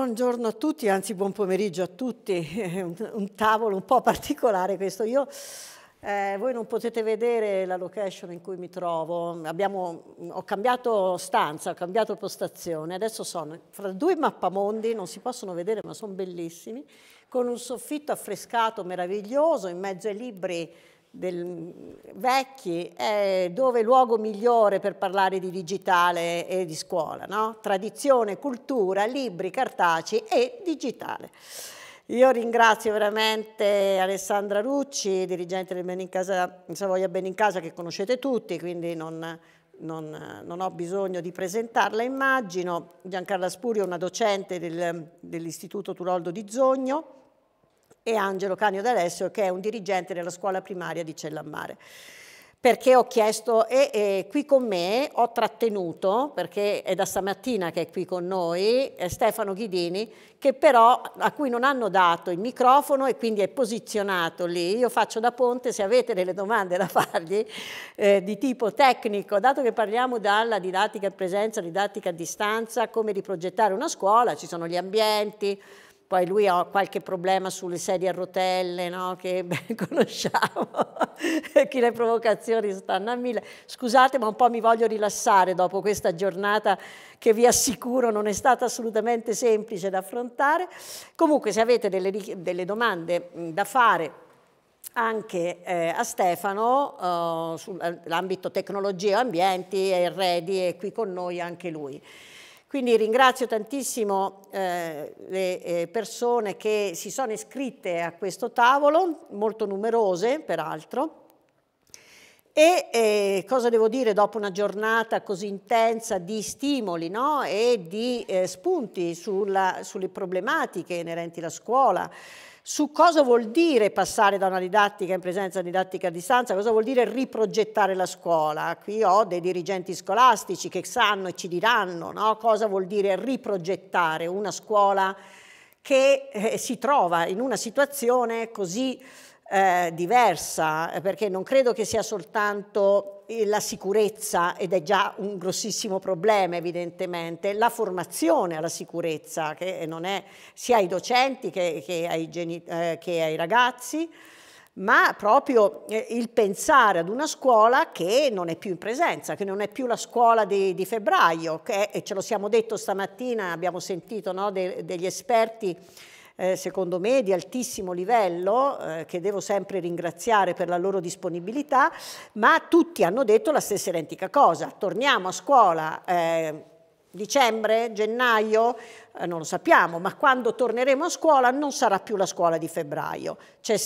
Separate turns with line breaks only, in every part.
Buongiorno a tutti, anzi buon pomeriggio a tutti. Un, un tavolo un po' particolare questo. Io, eh, voi non potete vedere la location in cui mi trovo. Abbiamo, ho cambiato stanza, ho cambiato postazione. Adesso sono fra due mappamondi, non si possono vedere ma sono bellissimi, con un soffitto affrescato meraviglioso, in mezzo ai libri del, vecchi è dove luogo migliore per parlare di digitale e di scuola, no? Tradizione, cultura, libri, cartacei e digitale. Io ringrazio veramente Alessandra Rucci, dirigente del Benincasa, Savoia Benincasa, che conoscete tutti, quindi non, non, non, ho bisogno di presentarla, immagino. Giancarla Spurio, una docente del, dell'Istituto Turoldo di Zogno, e Angelo Canio D'Alessio che è un dirigente della scuola primaria di Cellammare. Perché ho chiesto, e, e, qui con me ho trattenuto, perché è da stamattina che è qui con noi, Stefano Ghidini, che però a cui non hanno dato il microfono e quindi è posizionato lì. Io faccio da ponte, se avete delle domande da fargli eh, di tipo tecnico, dato che parliamo dalla didattica in presenza, didattica a distanza, come riprogettare una scuola, ci sono gli ambienti, poi lui ha qualche problema sulle sedie a rotelle, no? che ben conosciamo, che le provocazioni stanno a mille. Scusate, ma un po' mi voglio rilassare dopo questa giornata che vi assicuro non è stata assolutamente semplice da affrontare. Comunque, se avete delle, delle domande da fare, anche eh, a Stefano uh, sull'ambito tecnologia e ambienti è ready e qui con noi anche lui. Quindi ringrazio tantissimo eh, le eh, persone che si sono iscritte a questo tavolo, molto numerose peraltro. E eh, cosa devo dire dopo una giornata così intensa di stimoli no? e di eh, spunti sulla, sulle problematiche inerenti alla scuola, su cosa vuol dire passare da una didattica in presenza a didattica a distanza, cosa vuol dire riprogettare la scuola. Qui ho dei dirigenti scolastici che sanno e ci diranno no? cosa vuol dire riprogettare una scuola che eh, si trova in una situazione così eh, diversa, perché non credo che sia soltanto la sicurezza, ed è già un grossissimo problema evidentemente, la formazione alla sicurezza, che non è sia ai docenti che, che, ai, eh, che ai, ragazzi, ma proprio eh, il pensare ad una scuola che non è più in presenza, che non è più la scuola di, di febbraio, che ce lo siamo detto stamattina, abbiamo sentito no, de, degli esperti eh, secondo me di altissimo livello, eh, che devo sempre ringraziare per la loro disponibilità, ma tutti hanno detto la stessa identica cosa. Torniamo a scuola eh, dicembre, gennaio, eh, non lo sappiamo, ma quando torneremo a scuola non sarà più la scuola di febbraio. C'è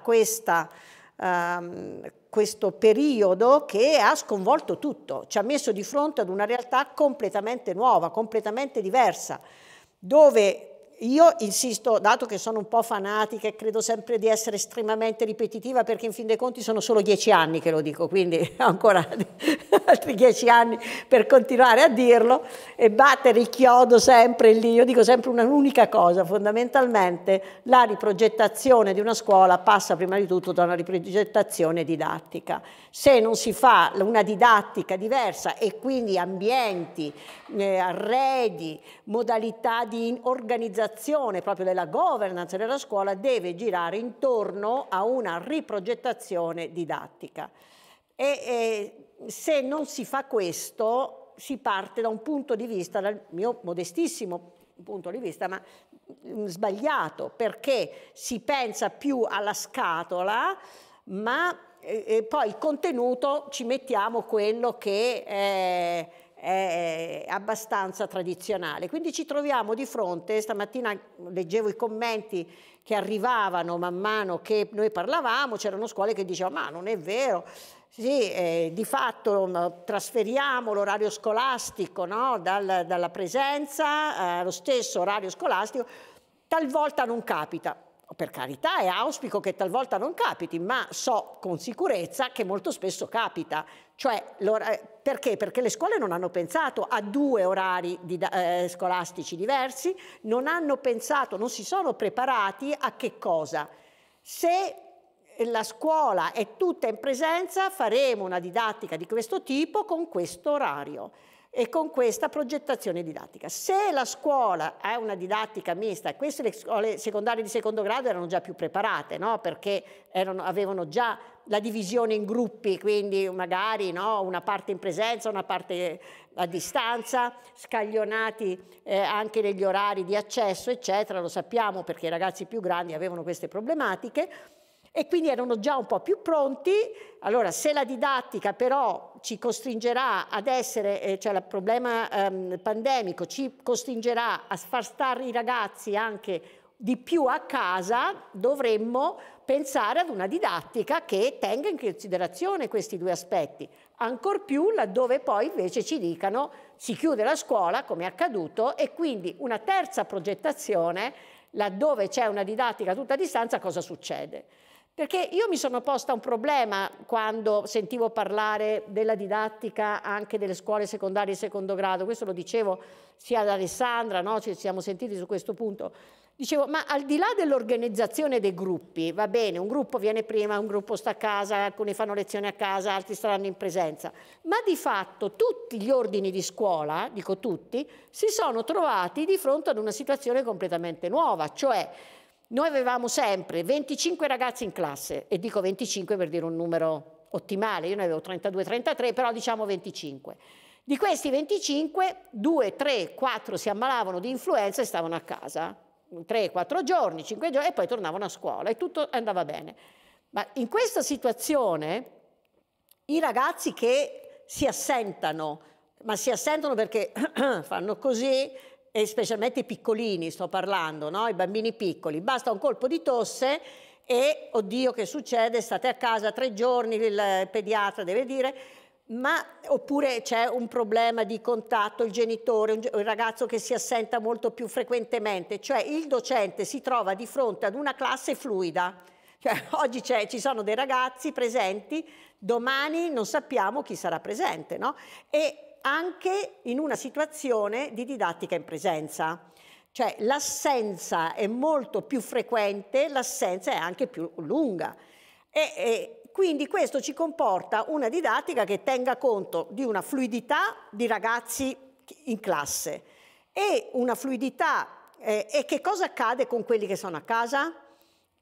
questa... Um, questo periodo che ha sconvolto tutto, ci ha messo di fronte ad una realtà completamente nuova, completamente diversa, dove io insisto, dato che sono un po' fanatica e credo sempre di essere estremamente ripetitiva, perché in fin dei conti sono solo dieci anni che lo dico, quindi ancora altri dieci anni per continuare a dirlo e battere il chiodo sempre lì. Io dico sempre un'unica cosa, fondamentalmente la riprogettazione di una scuola passa prima di tutto da una riprogettazione didattica. Se non si fa una didattica diversa e quindi ambienti, eh, arredi, modalità di organizzazione, l'organizzazione proprio della governance della scuola deve girare intorno a una riprogettazione didattica. E, e se non si fa questo, si parte da un punto di vista, dal mio modestissimo punto di vista, ma mm, sbagliato, perché si pensa più alla scatola, ma e poi il contenuto ci mettiamo quello che è è abbastanza tradizionale. Quindi ci troviamo di fronte, stamattina leggevo i commenti che arrivavano man mano che noi parlavamo, c'erano scuole che dicevano ma non è vero, sì, eh, di fatto mm, trasferiamo l'orario scolastico no? Dal, dalla presenza allo stesso orario scolastico, talvolta non capita per carità e auspico che talvolta non capiti, ma so con sicurezza che molto spesso capita. Cioè, eh, perché? Perché le scuole non hanno pensato a due orari di, eh, scolastici diversi, non hanno pensato, non si sono preparati a che cosa? Se la scuola è tutta in presenza, faremo una didattica di questo tipo con questo orario. E con questa progettazione didattica. Se la scuola ha una didattica mista, queste le scuole secondarie di secondo grado erano già più preparate, no? perché erano, avevano già la divisione in gruppi, quindi magari no? una parte in presenza, una parte a distanza, scaglionati eh, anche negli orari di accesso, eccetera, lo sappiamo perché i ragazzi più grandi avevano queste problematiche, e quindi erano già un po' più pronti. Allora, se la didattica però ci costringerà ad essere, eh, cioè il problema ehm, pandemico ci costringerà a far stare i ragazzi anche di più a casa, dovremmo pensare ad una didattica che tenga in considerazione questi due aspetti, ancor più laddove poi invece ci dicano si chiude la scuola, come è accaduto, e quindi una terza progettazione, laddove c'è una didattica tutta a distanza, cosa succede? Perché io mi sono posta un problema quando sentivo parlare della didattica anche delle scuole secondarie e secondo grado, questo lo dicevo sia ad Alessandra, no? ci siamo sentiti su questo punto. Dicevo, ma al di là dell'organizzazione dei gruppi, va bene, un gruppo viene prima, un gruppo sta a casa, alcuni fanno lezioni a casa, altri staranno in presenza, ma di fatto tutti gli ordini di scuola, dico tutti, si sono trovati di fronte ad una situazione completamente nuova, cioè noi avevamo sempre 25 ragazzi in classe, e dico 25 per dire un numero ottimale, io ne avevo 32-33, però diciamo 25. Di questi 25, 2, 3, 4 si ammalavano di influenza e stavano a casa, 3, 4 giorni, 5 giorni e poi tornavano a scuola e tutto andava bene. Ma in questa situazione i ragazzi che si assentano, ma si assentano perché fanno così, e specialmente i piccolini sto parlando, no? i bambini piccoli, basta un colpo di tosse e oddio che succede, state a casa tre giorni, il pediatra deve dire, ma oppure c'è un problema di contatto, il genitore, il ragazzo che si assenta molto più frequentemente, cioè il docente si trova di fronte ad una classe fluida. Cioè, oggi ci sono dei ragazzi presenti, domani non sappiamo chi sarà presente, no? E anche in una situazione di didattica in presenza. Cioè l'assenza è molto più frequente, l'assenza è anche più lunga. E, e, quindi questo ci comporta una didattica che tenga conto di una fluidità di ragazzi in classe e una fluidità. Eh, e che cosa accade con quelli che sono a casa?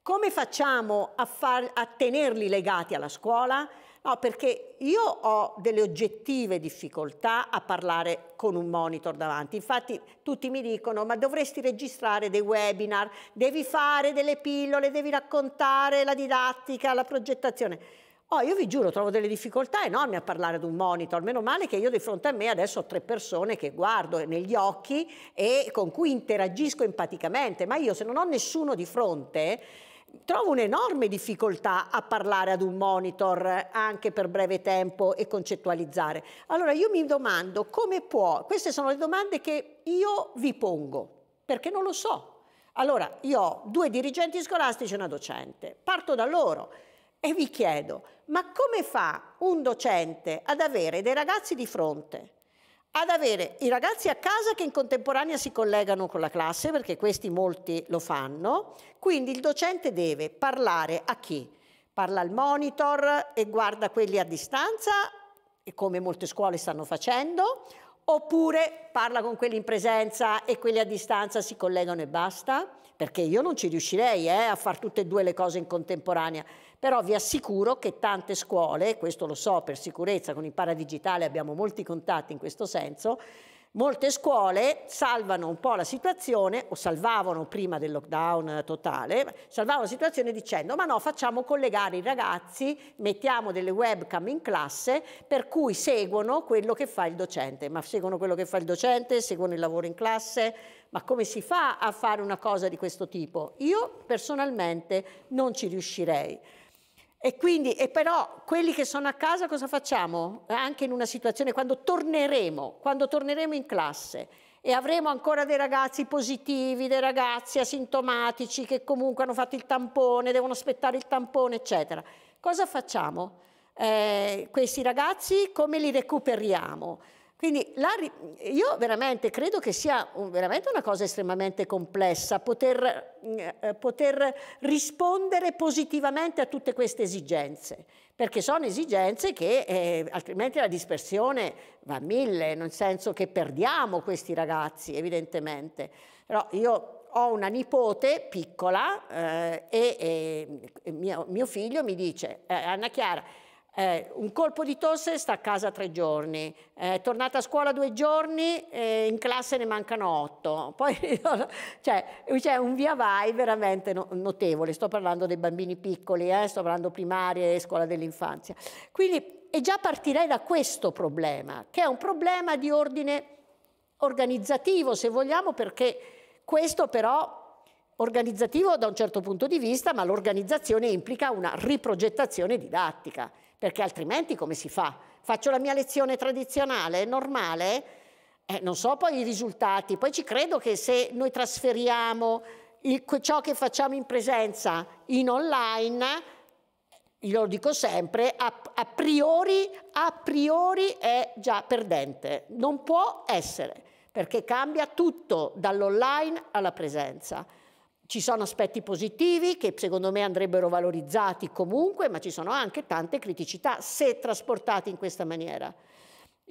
Come facciamo a, far, a tenerli legati alla scuola? No, perché io ho delle oggettive difficoltà a parlare con un monitor davanti. Infatti tutti mi dicono ma dovresti registrare dei webinar, devi fare delle pillole, devi raccontare la didattica, la progettazione. Oh, io vi giuro, trovo delle difficoltà enormi a parlare ad un monitor, meno male che io di fronte a me adesso ho tre persone che guardo negli occhi e con cui interagisco empaticamente, ma io se non ho nessuno di fronte trovo un'enorme difficoltà a parlare ad un monitor anche per breve tempo e concettualizzare. Allora io mi domando come può, queste sono le domande che io vi pongo, perché non lo so. Allora io ho due dirigenti scolastici e una docente, parto da loro e vi chiedo, ma come fa un docente ad avere dei ragazzi di fronte ad avere i ragazzi a casa che in contemporanea si collegano con la classe, perché questi molti lo fanno, quindi il docente deve parlare a chi? Parla al monitor e guarda quelli a distanza, come molte scuole stanno facendo, oppure parla con quelli in presenza e quelli a distanza si collegano e basta? Perché io non ci riuscirei eh, a fare tutte e due le cose in contemporanea però vi assicuro che tante scuole, questo lo so per sicurezza, con il Paradigitale abbiamo molti contatti in questo senso, molte scuole salvano un po' la situazione, o salvavano prima del lockdown totale, salvavano la situazione dicendo ma no, facciamo collegare i ragazzi, mettiamo delle webcam in classe per cui seguono quello che fa il docente, ma seguono quello che fa il docente, seguono il lavoro in classe, ma come si fa a fare una cosa di questo tipo? Io personalmente non ci riuscirei. E quindi, e però quelli che sono a casa cosa facciamo? Anche in una situazione quando torneremo, quando torneremo in classe e avremo ancora dei ragazzi positivi, dei ragazzi asintomatici che comunque hanno fatto il tampone, devono aspettare il tampone, eccetera. Cosa facciamo? Eh, questi ragazzi come li recuperiamo? Quindi la, io veramente credo che sia un, veramente una cosa estremamente complessa poter, eh, poter rispondere positivamente a tutte queste esigenze, perché sono esigenze che eh, altrimenti la dispersione va a mille, nel senso che perdiamo questi ragazzi evidentemente. Però io ho una nipote piccola eh, e, e mio, mio, figlio mi dice, eh, Anna Chiara, eh, un colpo di tosse sta a casa tre giorni, eh, tornata a scuola due giorni, eh, in classe ne mancano otto. Poi cioè, c'è un via vai veramente no, notevole. Sto parlando dei bambini piccoli, eh, sto parlando primaria e scuola dell'infanzia. Quindi, e già partirei da questo problema, che è un problema di ordine organizzativo, se vogliamo, perché questo però organizzativo da un certo punto di vista, ma l'organizzazione implica una riprogettazione didattica perché altrimenti come si fa? Faccio la mia lezione tradizionale, normale? Eh, non so poi i risultati, poi ci credo che se noi trasferiamo il, ciò che facciamo in presenza in online, io lo dico sempre, a, a, priori, a priori è già perdente, non può essere, perché cambia tutto dall'online alla presenza. Ci sono aspetti positivi che secondo me andrebbero valorizzati comunque, ma ci sono anche tante criticità se trasportati in questa maniera.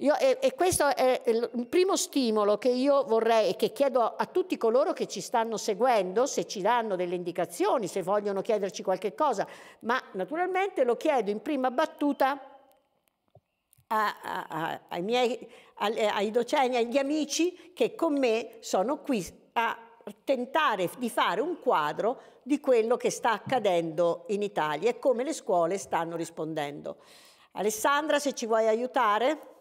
Io, e, e, questo è il primo stimolo che io vorrei e che chiedo a, a, tutti coloro che ci stanno seguendo, se ci danno delle indicazioni, se vogliono chiederci qualche cosa, ma naturalmente lo chiedo in prima battuta a, a, ai miei agli amici che con me sono qui a tentare di fare un quadro di quello che sta accadendo in Italia e come le scuole stanno rispondendo. Alessandra, se ci vuoi aiutare?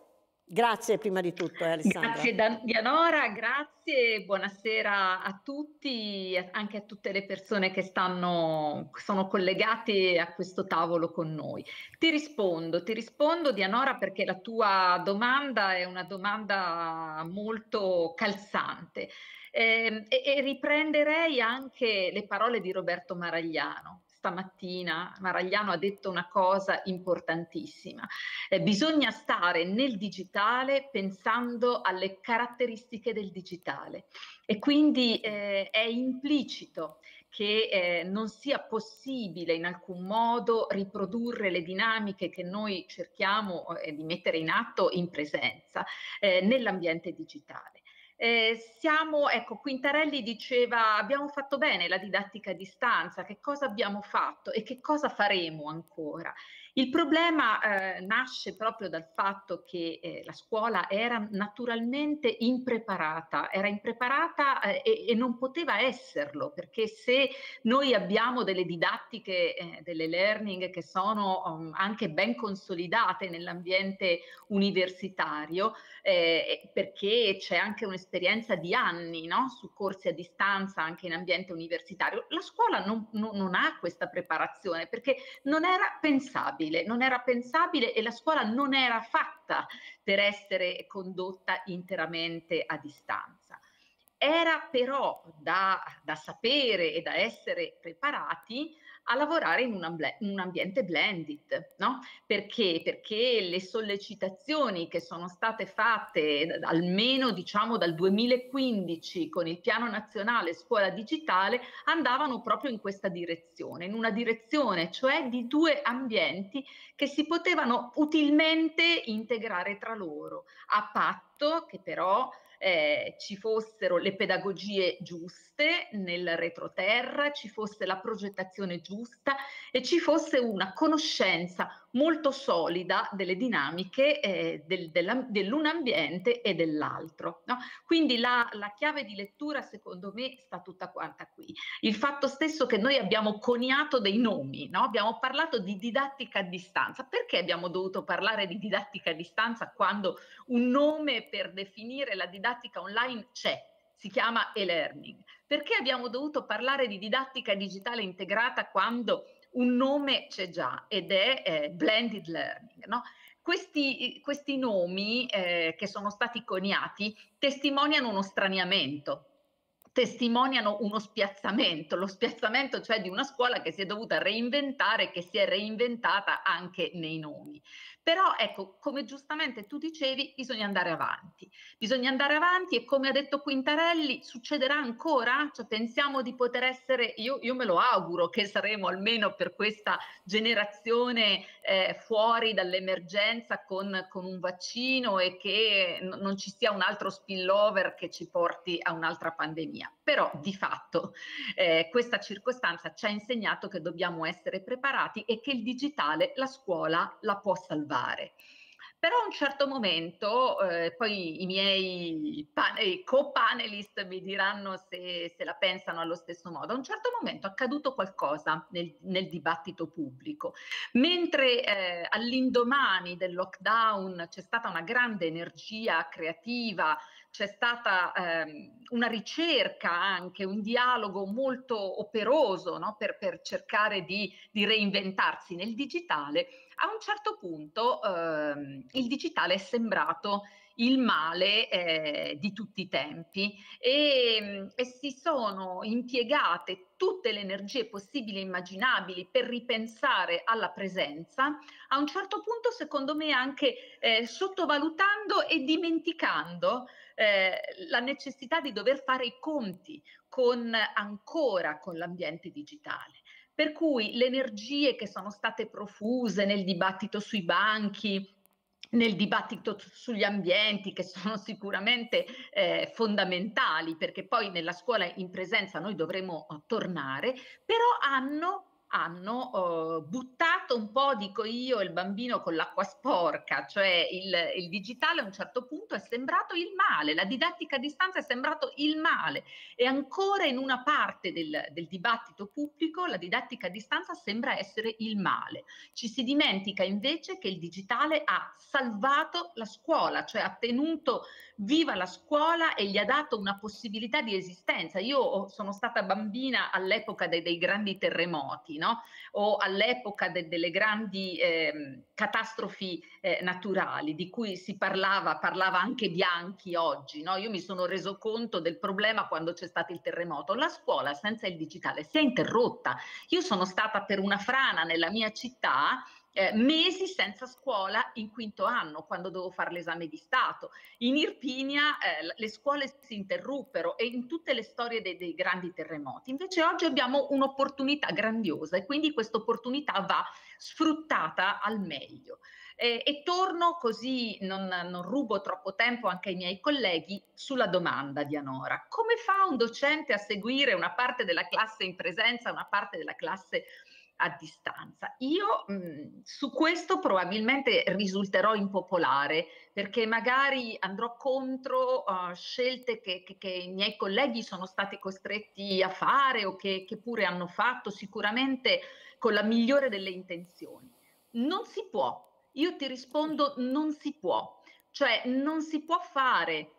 Grazie prima di tutto, eh, Alessandra.
Grazie Dianora, grazie, buonasera a tutti, anche a tutte le persone che stanno, sono collegate a questo tavolo con noi. Ti rispondo, ti rispondo Dianora perché la tua domanda è una domanda molto calzante. Eh, e, e riprenderei anche le parole di Roberto Maragliano stamattina Maragliano ha detto una cosa importantissima. Eh, bisogna stare nel digitale pensando alle caratteristiche del digitale e quindi eh, è implicito che eh, non sia possibile in alcun modo riprodurre le dinamiche che noi cerchiamo eh, di mettere in atto in presenza eh, nell'ambiente digitale. Eh, siamo, ecco, Quintarelli diceva abbiamo fatto bene la didattica a distanza, che cosa abbiamo fatto e che cosa faremo ancora? Il problema eh, nasce proprio dal fatto che eh, la scuola era naturalmente impreparata, era impreparata eh, e, e, non poteva esserlo, perché se noi abbiamo delle didattiche, eh, delle learning che sono um, anche ben consolidate nell'ambiente universitario, eh, perché c'è anche un'esperienza di anni no? su corsi a distanza anche in ambiente universitario, la scuola non, non, non ha questa preparazione perché non era pensabile non era pensabile e la scuola non era fatta per essere condotta interamente a distanza. Era però da, da sapere e da essere preparati a lavorare in un, un ambiente blended, no? Perché? Perché le sollecitazioni che sono state fatte almeno diciamo dal 2015 con il piano nazionale scuola digitale andavano proprio in questa direzione, in una direzione cioè di due ambienti che si potevano utilmente integrare tra loro, a patto che però eh, ci fossero le pedagogie giuste nel retroterra, ci fosse la progettazione giusta e ci fosse una conoscenza molto solida delle dinamiche eh, del, dell'un ambiente e dell'altro. No? Quindi la, la, chiave di lettura secondo me sta tutta quanta qui. Il fatto stesso che noi abbiamo coniato dei nomi, no? abbiamo parlato di didattica a distanza. Perché abbiamo dovuto parlare di didattica a distanza quando un nome per definire la didattica online c'è? si chiama e-learning. Perché abbiamo dovuto parlare di didattica digitale integrata quando un nome c'è già ed è eh, blended learning. No? Questi, questi, nomi eh, che sono stati coniati testimoniano uno straniamento testimoniano uno spiazzamento, lo spiazzamento cioè di una scuola che si è dovuta reinventare, che si è reinventata anche nei nomi. Però ecco, come giustamente tu dicevi, bisogna andare avanti. Bisogna andare avanti e come ha detto Quintarelli, succederà ancora? Cioè, pensiamo di poter essere, io, io, me lo auguro che saremo almeno per questa generazione eh, fuori dall'emergenza con, con, un vaccino e che non ci sia un altro spillover che ci porti a un'altra pandemia. Però di fatto eh, questa circostanza ci ha insegnato che dobbiamo essere preparati e che il digitale la scuola la può salvare. Però a un certo momento, eh, poi i miei pan- co-panelist mi diranno se, se, la pensano allo stesso modo, a un certo momento è accaduto qualcosa nel, nel dibattito pubblico. Mentre eh, all'indomani del lockdown c'è stata una grande energia creativa, c'è stata ehm, una ricerca anche, un dialogo molto operoso no? per, per, cercare di, di, reinventarsi nel digitale, a un certo punto ehm, il digitale è sembrato il male eh, di tutti i tempi e, e, si sono impiegate tutte le energie possibili e immaginabili per ripensare alla presenza, a un certo punto secondo me anche eh, sottovalutando e dimenticando eh, la necessità di dover fare i conti con ancora con l'ambiente digitale. Per cui le energie che sono state profuse nel dibattito sui banchi, nel dibattito sugli ambienti che sono sicuramente eh, fondamentali perché poi nella scuola in presenza noi dovremo uh, tornare, però hanno hanno uh, buttato un po', dico io, il bambino con l'acqua sporca, cioè il, il, digitale a un certo punto è sembrato il male, la didattica a distanza è sembrato il male e ancora in una parte del, del dibattito pubblico la didattica a distanza sembra essere il male. Ci si dimentica invece che il digitale ha salvato la scuola, cioè ha tenuto viva la scuola e gli ha dato una possibilità di esistenza. Io sono stata bambina all'epoca dei, dei grandi terremoti, no? o all'epoca de, delle grandi eh, catastrofi eh, naturali di cui si parlava, parlava anche Bianchi oggi. No? Io mi sono reso conto del problema quando c'è stato il terremoto. La scuola senza il digitale si è interrotta. Io sono stata per una frana nella mia città eh, mesi senza scuola in quinto anno, quando dovevo fare l'esame di Stato. In Irpinia eh, le scuole si interruppero e in tutte le storie dei, dei grandi terremoti. Invece oggi abbiamo un'opportunità grandiosa e quindi questa opportunità va sfruttata al meglio. Eh, e torno così, non, non, rubo troppo tempo anche ai miei colleghi, sulla domanda di Anora. Come fa un docente a seguire una parte della classe in presenza, una parte della classe a distanza. Io mh, mhmm, su questo probabilmente risulterò impopolare perché magari andrò contro uh, scelte che, che, che, i miei colleghi sono stati costretti a fare o che, che pure hanno fatto sicuramente con la migliore delle intenzioni. Non si può, io ti rispondo non si può, cioè non si può fare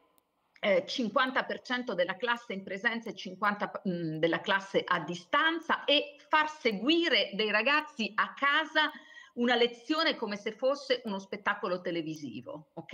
eh, 50% della classe in presenza e 50% mh, della classe a distanza e far seguire dei ragazzi a casa una lezione come se fosse uno spettacolo televisivo, ok?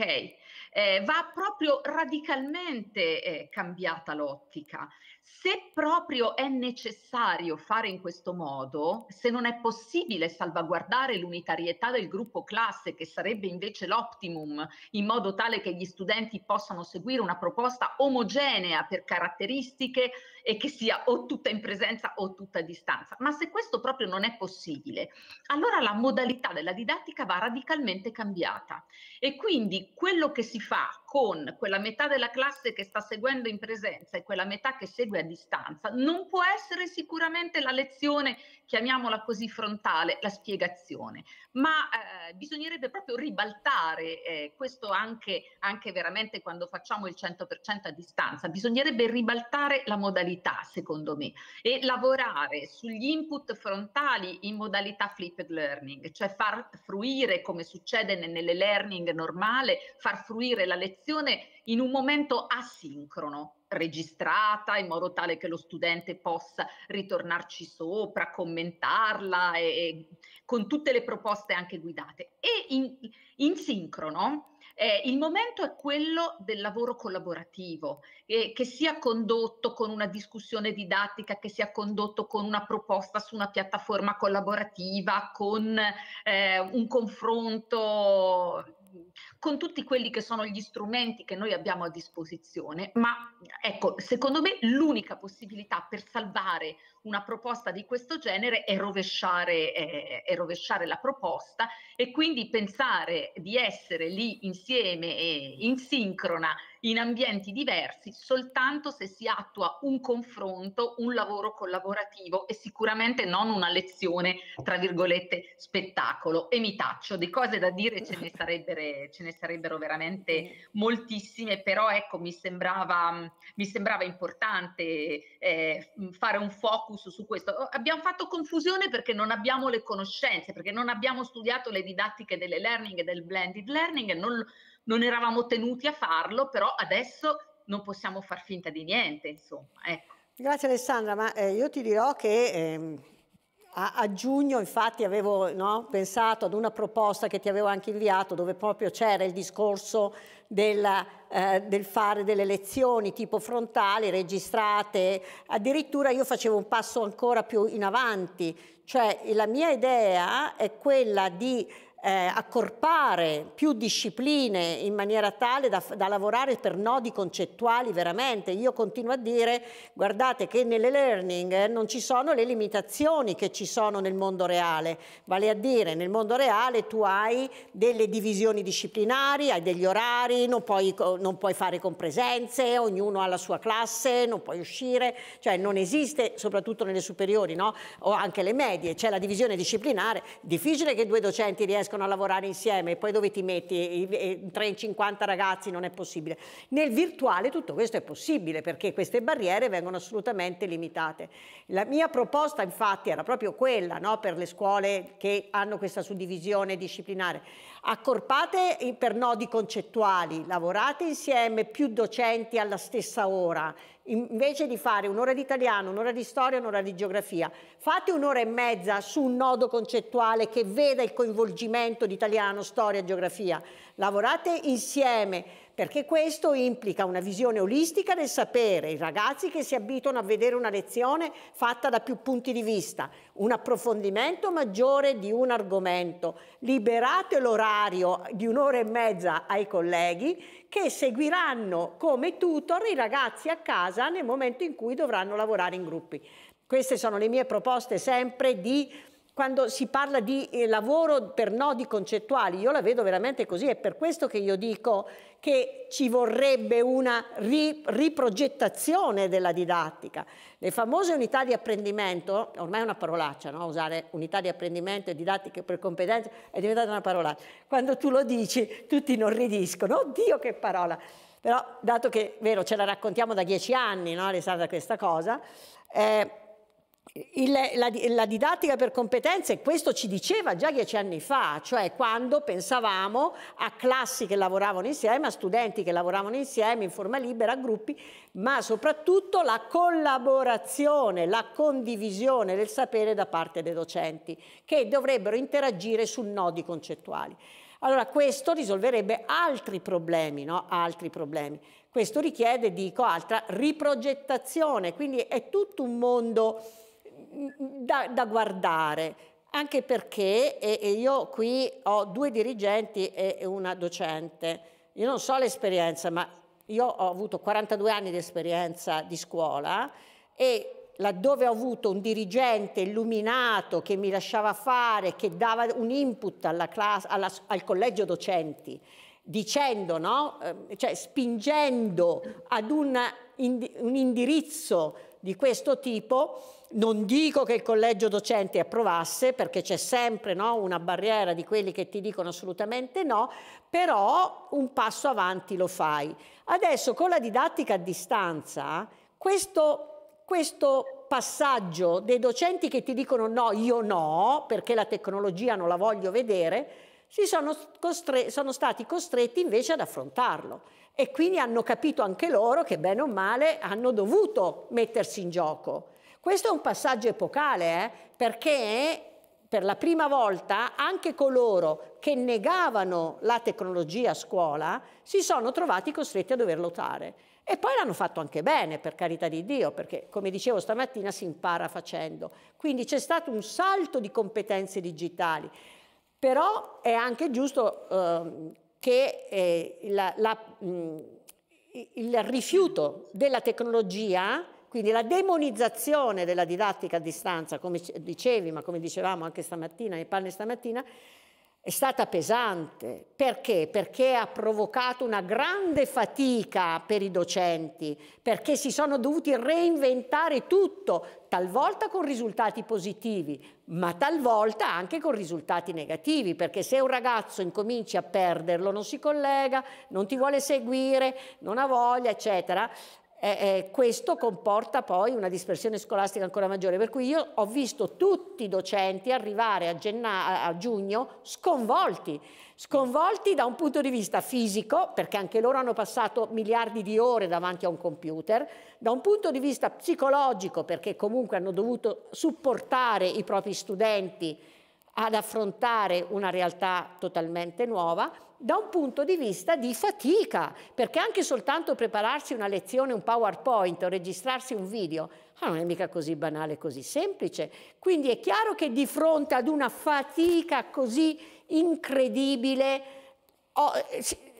Eh, va proprio radicalmente eh, cambiata l'ottica. Se proprio è necessario fare in questo modo, se non è possibile salvaguardare l'unitarietà del gruppo classe, che sarebbe invece l'optimum, in modo tale che gli studenti possano seguire una proposta omogenea per caratteristiche e che sia o tutta in presenza o tutta a distanza, ma se questo proprio non è possibile, allora la modalità della didattica va radicalmente cambiata. E quindi quello che si fa con quella metà della classe che sta seguendo in presenza e quella metà che segue a distanza non può essere sicuramente la lezione, chiamiamola così frontale, la spiegazione, ma eh, bisognerebbe proprio ribaltare eh, questo anche, anche veramente quando facciamo il 100% a distanza, bisognerebbe ribaltare la modalità secondo me e lavorare sugli input frontali in modalità flipped learning, cioè far fruire come succede nelle learning normale, far fruire la lezione in un momento asincrono, registrata in modo tale che lo studente possa ritornarci sopra, commentarla e, e con tutte le proposte anche guidate. E in, in sincrono Eh, il momento è quello del lavoro collaborativo, eh, che sia condotto con una discussione didattica, che sia condotto con una proposta su una piattaforma collaborativa, con eh, un confronto con tutti quelli che sono gli strumenti che noi abbiamo a disposizione, ma ecco, secondo me l'unica possibilità per salvare una proposta di questo genere è rovesciare, eh, è rovesciare la proposta e quindi pensare di essere lì insieme e in sincrona in ambienti diversi soltanto se si attua un confronto, un lavoro collaborativo e sicuramente non una lezione, tra virgolette, spettacolo. E mi taccio, di cose da dire ce ne sarebbero, ce ne sarebbero veramente moltissime, però ecco, mi sembrava, mi sembrava importante eh, fare un focus su questo. Abbiamo fatto confusione perché non abbiamo le conoscenze, perché non abbiamo studiato le didattiche delle learning e del blended learning e non non eravamo tenuti a farlo, però adesso non possiamo far finta di niente, insomma. Ecco.
Grazie Alessandra, ma eh, io ti dirò che eh, a, a, giugno infatti avevo no, pensato ad una proposta che ti avevo anche inviato dove proprio c'era il discorso della, eh, del fare delle lezioni tipo frontali, registrate, addirittura io facevo un passo ancora più in avanti, cioè la mia idea è quella di eh, accorpare più discipline in maniera tale da, da, lavorare per nodi concettuali veramente. Io continuo a dire, guardate che nelle learning eh, non ci sono le limitazioni che ci sono nel mondo reale, vale a dire nel mondo reale tu hai delle divisioni disciplinari, hai degli orari, non puoi, non puoi fare compresenze, ognuno ha la sua classe, non puoi uscire, cioè non esiste, soprattutto nelle superiori no? o anche le medie, c'è la divisione disciplinare, difficile che due docenti riescano riescono a lavorare insieme poi dove ti metti 3-50 ragazzi non è possibile. Nel virtuale tutto questo è possibile perché queste barriere vengono assolutamente limitate. La mia proposta infatti era proprio quella no, per le scuole che hanno questa suddivisione disciplinare. Accorpate per nodi concettuali, lavorate insieme più docenti alla stessa ora, invece di fare un'ora di italiano, un'ora di storia, un'ora di geografia, fate un'ora e mezza su un nodo concettuale che veda il coinvolgimento di italiano, storia, geografia. Lavorate insieme perché questo implica una visione olistica del sapere, i ragazzi che si abituano a vedere una lezione fatta da più punti di vista, un approfondimento maggiore di un argomento, liberate l'orario di un'ora e mezza ai colleghi che seguiranno come tutor i ragazzi a casa nel momento in cui dovranno lavorare in gruppi. Queste sono le mie proposte sempre di quando si parla di eh, lavoro per nodi concettuali, io la vedo veramente così, è per questo che io dico che ci vorrebbe una ri, riprogettazione della didattica. Le famose unità di apprendimento, ormai è una parolaccia, no? usare unità di apprendimento e didattiche per competenze è diventata una parolaccia. Quando tu lo dici tutti inorridiscono, oddio che parola! Però dato che, vero, ce la raccontiamo da dieci anni, no, Alessandra, questa cosa, eh, il, la, la, didattica per competenze, questo ci diceva già dieci anni fa, cioè quando pensavamo a classi che lavoravano insieme, a studenti che lavoravano insieme in forma libera, a gruppi, ma soprattutto la collaborazione, la condivisione del sapere da parte dei docenti, che dovrebbero interagire su nodi concettuali. Allora questo risolverebbe altri problemi, no? altri problemi. Questo richiede, dico, altra riprogettazione, quindi è tutto un mondo da, da guardare, anche perché e, e io qui ho due dirigenti e una docente. Io non so l'esperienza, ma io ho avuto 42 anni di esperienza di scuola e laddove ho avuto un dirigente illuminato che mi lasciava fare, che dava un input alla classe, alla, al collegio docenti, dicendo, no? Eh, cioè spingendo ad un, un indirizzo di questo tipo, non dico che il collegio docente approvasse, perché c'è sempre no, una barriera di quelli che ti dicono assolutamente no, però un passo avanti lo fai. Adesso con la didattica a distanza, questo, questo passaggio dei docenti che ti dicono no, io no, perché la tecnologia non la voglio vedere, si sono, sono stati costretti invece ad affrontarlo e quindi hanno capito anche loro che bene o male hanno dovuto mettersi in gioco. Questo è un passaggio epocale eh, perché per la prima volta anche coloro che negavano la tecnologia a scuola si sono trovati costretti a dover lottare. E poi l'hanno fatto anche bene, per carità di Dio, perché come dicevo stamattina si impara facendo. Quindi c'è stato un salto di competenze digitali. Però è anche giusto eh, che eh, la, la, mh, il rifiuto della tecnologia, quindi la demonizzazione della didattica a distanza, come dicevi, ma come dicevamo anche stamattina, nei panni stamattina, è stata pesante. Perché? Perché ha provocato una grande fatica per i docenti, perché si sono dovuti reinventare tutto, talvolta con risultati positivi, ma talvolta anche con risultati negativi, perché se un ragazzo incomincia a perderlo, non si collega, non ti vuole seguire, non ha voglia, eccetera, eh, questo comporta poi una dispersione scolastica ancora maggiore, per cui io ho visto tutti i docenti arrivare a, genna- a giugno sconvolti, sconvolti da un punto di vista fisico, perché anche loro hanno passato miliardi di ore davanti a un computer, da un punto di vista psicologico, perché comunque hanno dovuto supportare i propri studenti ad affrontare una realtà totalmente nuova, da un punto di vista di fatica, perché anche soltanto prepararsi una lezione, un PowerPoint o registrarsi un video, ah, non è mica così banale, così semplice. Quindi è chiaro che di fronte ad una fatica così incredibile, oh,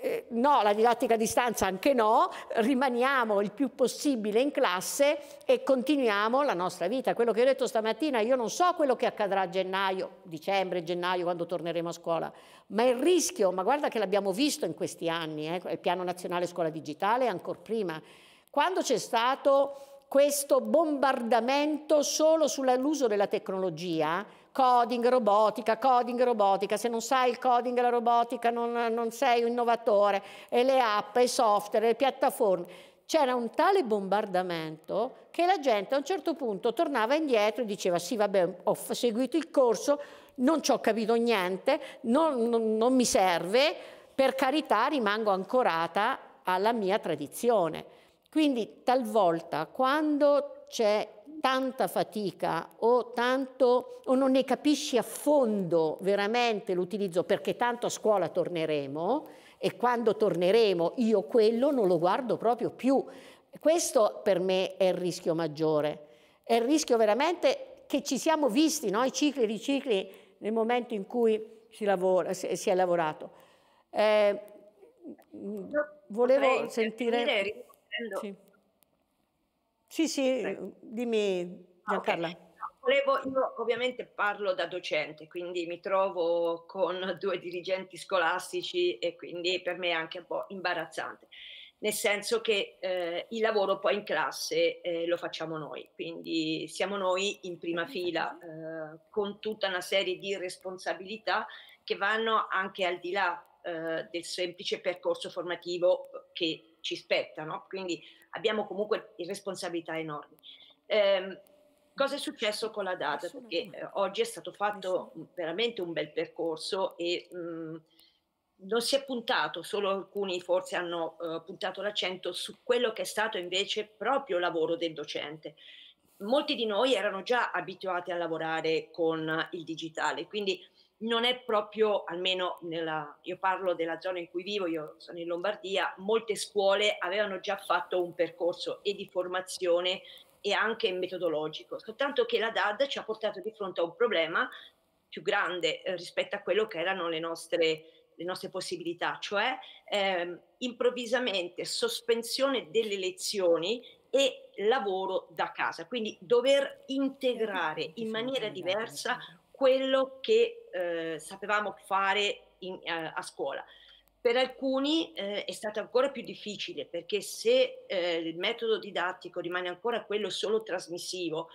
eh, no, la didattica a distanza anche no, rimaniamo il più possibile in classe e continuiamo la nostra vita. Quello che ho detto stamattina, io non so quello che accadrà a gennaio, dicembre, gennaio, quando torneremo a scuola, ma il rischio, ma guarda che l'abbiamo visto in questi anni, eh, il piano nazionale scuola digitale ancora prima, quando c'è stato questo bombardamento solo sull'uso della tecnologia, coding, robotica, coding, robotica, se non sai il coding e la robotica non, non sei un innovatore, e le app, i software, le piattaforme. C'era un tale bombardamento che la gente a un certo punto tornava indietro e diceva sì vabbè ho seguito il corso, non ci ho capito niente, non, non, non mi serve, per carità rimango ancorata alla mia tradizione. Quindi talvolta quando c'è tanta fatica o, tanto, o non ne capisci a fondo veramente l'utilizzo perché tanto a scuola torneremo e quando torneremo io quello non lo guardo proprio più. Questo per me è il rischio maggiore. È il rischio veramente che ci siamo visti, no? i cicli e ricicli nel momento in cui si, lavora, si è lavorato. Eh, volevo sentire... Sì. Sì, sì, dimmi Giancarla. Okay.
Volevo, io ovviamente parlo da docente, quindi mi trovo con due dirigenti scolastici e quindi per me è anche un po' imbarazzante, nel senso che eh, il lavoro poi in classe eh, lo facciamo noi, quindi siamo noi in prima fila eh, con tutta una serie di responsabilità che vanno anche al di là eh, del semplice percorso formativo che ci spetta, no? quindi abbiamo comunque responsabilità enormi. Eh, cosa è successo con la data? Perché eh, oggi è stato fatto veramente un bel percorso e mh, mm, non si è puntato, solo alcuni forse hanno uh, puntato l'accento su quello che è stato invece proprio lavoro del docente. Molti di noi erano già abituati a lavorare con il digitale, quindi non è proprio, almeno nella, io parlo della zona in cui vivo, io sono in Lombardia, molte scuole avevano già fatto un percorso e di formazione e anche metodologico, soltanto che la DAD ci ha portato di fronte a un problema più grande eh, rispetto a quello che erano le nostre, le nostre possibilità, cioè eh, improvvisamente sospensione delle lezioni e lavoro da casa, quindi dover integrare in maniera diversa quello che eh, sapevamo fare in, a, a, scuola. Per alcuni eh, è stato ancora più difficile perché se eh, il metodo didattico rimane ancora quello solo trasmissivo,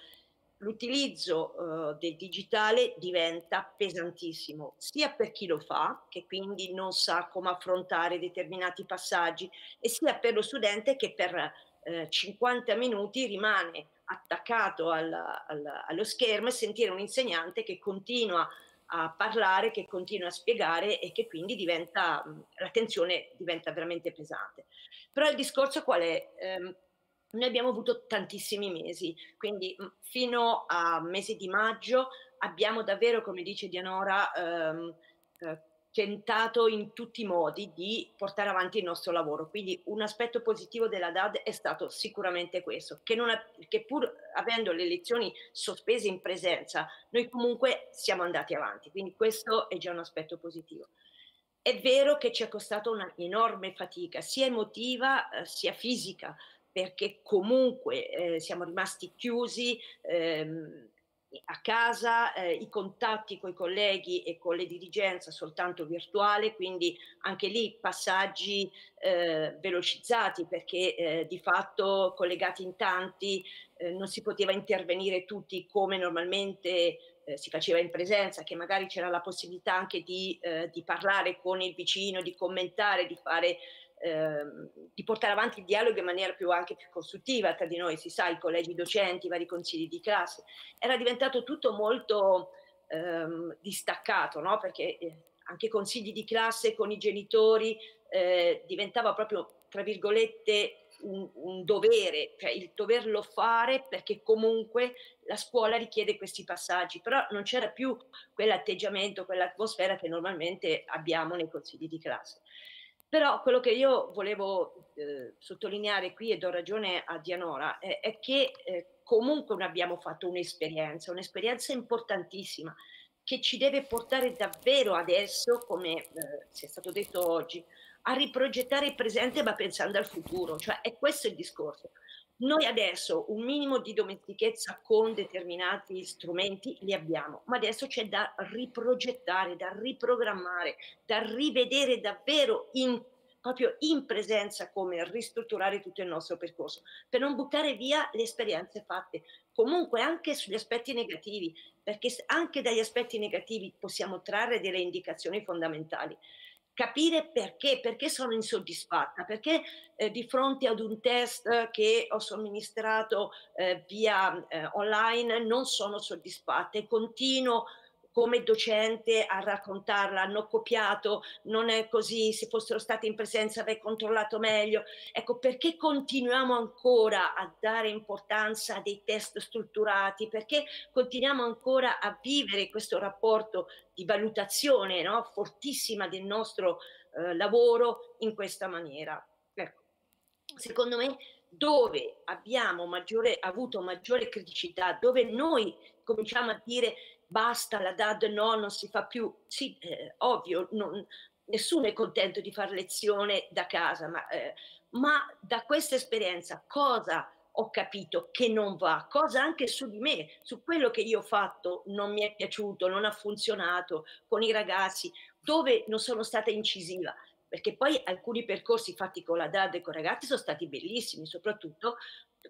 l'utilizzo uh, del digitale diventa pesantissimo, sia per chi lo fa, che quindi non sa come affrontare determinati passaggi, e sia per lo studente che per uh, 50 minuti rimane attaccato al, al, allo schermo e sentire un insegnante che continua a parlare, che continua a spiegare e che quindi diventa, la tensione diventa veramente pesante. Però il discorso qual è? Eh, noi abbiamo avuto tantissimi mesi, quindi fino a mese di maggio abbiamo davvero, come dice Dianora, ehm, eh, tentato in tutti i modi di portare avanti il nostro lavoro. Quindi un aspetto positivo della DAD è stato sicuramente questo, che, ha, che pur avendo le lezioni sospese in presenza, noi comunque siamo andati avanti. Quindi questo è già un aspetto positivo. È vero che ci è costato una enorme fatica, sia emotiva eh, sia fisica, perché comunque eh, siamo rimasti chiusi. Ehm, a casa, eh, i contatti con i colleghi e con le dirigenze soltanto virtuale, quindi anche lì passaggi eh, velocizzati perché eh, di fatto collegati in tanti eh, non si poteva intervenire tutti come normalmente eh, si faceva in presenza, che magari c'era la possibilità anche di, eh, di parlare con il vicino, di commentare, di fare di portare avanti il dialogo in maniera più, anche più costruttiva tra di noi, si sa, i collegi docenti, i vari consigli di classe. Era diventato tutto molto ehm, distaccato, no? perché eh, anche consigli di classe con i genitori eh, diventava proprio, tra virgolette, un, un, dovere, cioè il doverlo fare perché comunque la scuola richiede questi passaggi, però non c'era più quell'atteggiamento, quell'atmosfera che normalmente abbiamo nei consigli di classe. Però quello che io volevo eh, sottolineare qui e do ragione a Dianora è, è che eh, comunque abbiamo fatto un'esperienza, un'esperienza importantissima che ci deve portare davvero adesso, come eh, si è stato detto oggi, a riprogettare il presente ma pensando al futuro, cioè è questo il discorso. Noi adesso un minimo di domestichezza con determinati strumenti li abbiamo, ma adesso c'è da riprogettare, da riprogrammare, da rivedere davvero in, proprio in presenza come ristrutturare tutto il nostro percorso, per non buttare via le esperienze fatte, comunque anche sugli aspetti negativi, perché anche dagli aspetti negativi possiamo trarre delle indicazioni fondamentali capire perché, perché sono insoddisfatta, perché eh, di fronte ad un test che ho somministrato eh, via eh, online non sono soddisfatta e continuo come docente a raccontarla, hanno copiato, non è così, se fossero stati in presenza avrei controllato meglio. Ecco, perché continuiamo ancora a dare importanza a dei test strutturati? Perché continuiamo ancora a vivere questo rapporto di valutazione no? fortissima del nostro eh, lavoro in questa maniera? Ecco, secondo me dove abbiamo maggiore, avuto maggiore criticità, dove noi cominciamo a dire basta la DAD, no, non si fa più. Sì, eh, ovvio, non, nessuno è contento di fare lezione da casa, ma, eh, ma da questa esperienza cosa ho capito che non va, cosa anche su di me, su quello che io ho fatto non mi è piaciuto, non ha funzionato con i ragazzi, dove non sono stata incisiva perché poi alcuni percorsi fatti con la DAD e con i ragazzi sono stati bellissimi, soprattutto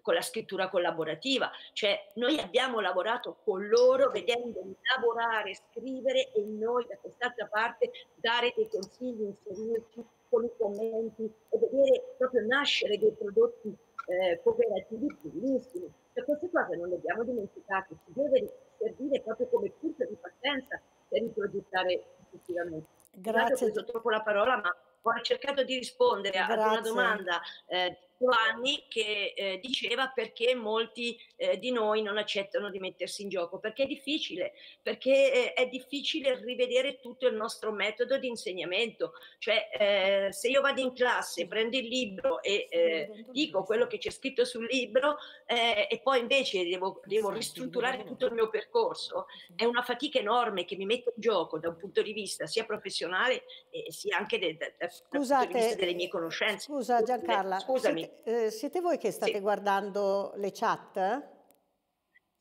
con la scrittura collaborativa, cioè noi abbiamo lavorato con loro vedendo lavorare, scrivere e noi da quest'altra parte dare dei consigli, inserirci con i commenti e vedere proprio nascere dei prodotti eh, cooperativi bellissimi. Cioè queste cose non le abbiamo dimenticate, ci deve servire proprio come punto di partenza per riprogettare effettivamente. Grazie. Ho preso troppo la parola, ma ho cercato di rispondere Grazie. ad una domanda eh, Giovanni che eh, diceva perché molti eh, di noi non accettano di mettersi in gioco, perché è difficile, perché eh, è difficile rivedere tutto il nostro metodo di insegnamento, cioè eh, se io vado in classe, prendo il libro e eh, dico quello che c'è scritto sul libro eh, e poi invece devo, devo ristrutturare tutto il mio percorso, è una fatica enorme che mi mette in gioco da un punto di vista sia professionale sia anche de, de, dal punto di vista delle mie conoscenze.
Scusa Giancarla, scusami eh, siete voi che state sì. guardando le chat?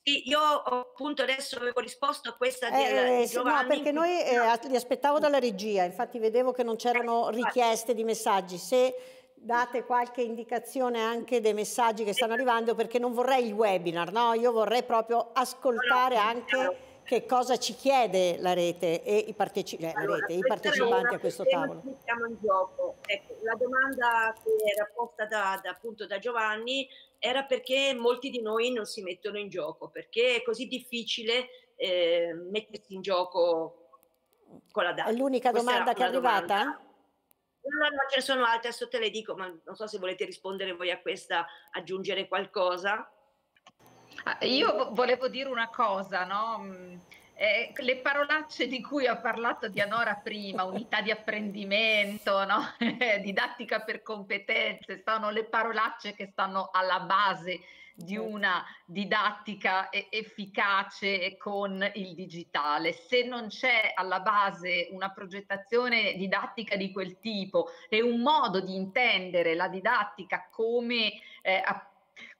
Sì, io appunto adesso avevo risposto a questa eh,
di Giovanni. No, perché noi eh, li aspettavo dalla regia, infatti vedevo che non c'erano richieste di messaggi. Se date qualche indicazione anche dei messaggi che stanno arrivando, perché non vorrei il webinar, no? Io vorrei proprio ascoltare anche che cosa ci chiede la rete e i, parteci eh, allora, rete, i partecipanti a questo tavolo.
Siamo in gioco. Ecco, la domanda che era posta da, da, appunto da Giovanni era perché molti di noi non si mettono in gioco, perché è così difficile eh, mettersi in gioco con la data.
È l'unica domanda che è arrivata?
Domanda. No, no, ce ne sono altre, adesso te le dico, ma non so se volete rispondere voi a questa, aggiungere qualcosa.
Ah, io volevo dire una cosa, no? Mm, eh, le parolacce di cui ha parlato Dianora prima, unità di apprendimento, no? didattica per competenze, sono le parolacce che stanno alla base di una didattica efficace con il digitale. Se non c'è alla base una progettazione didattica di quel tipo e un modo di intendere la didattica come eh,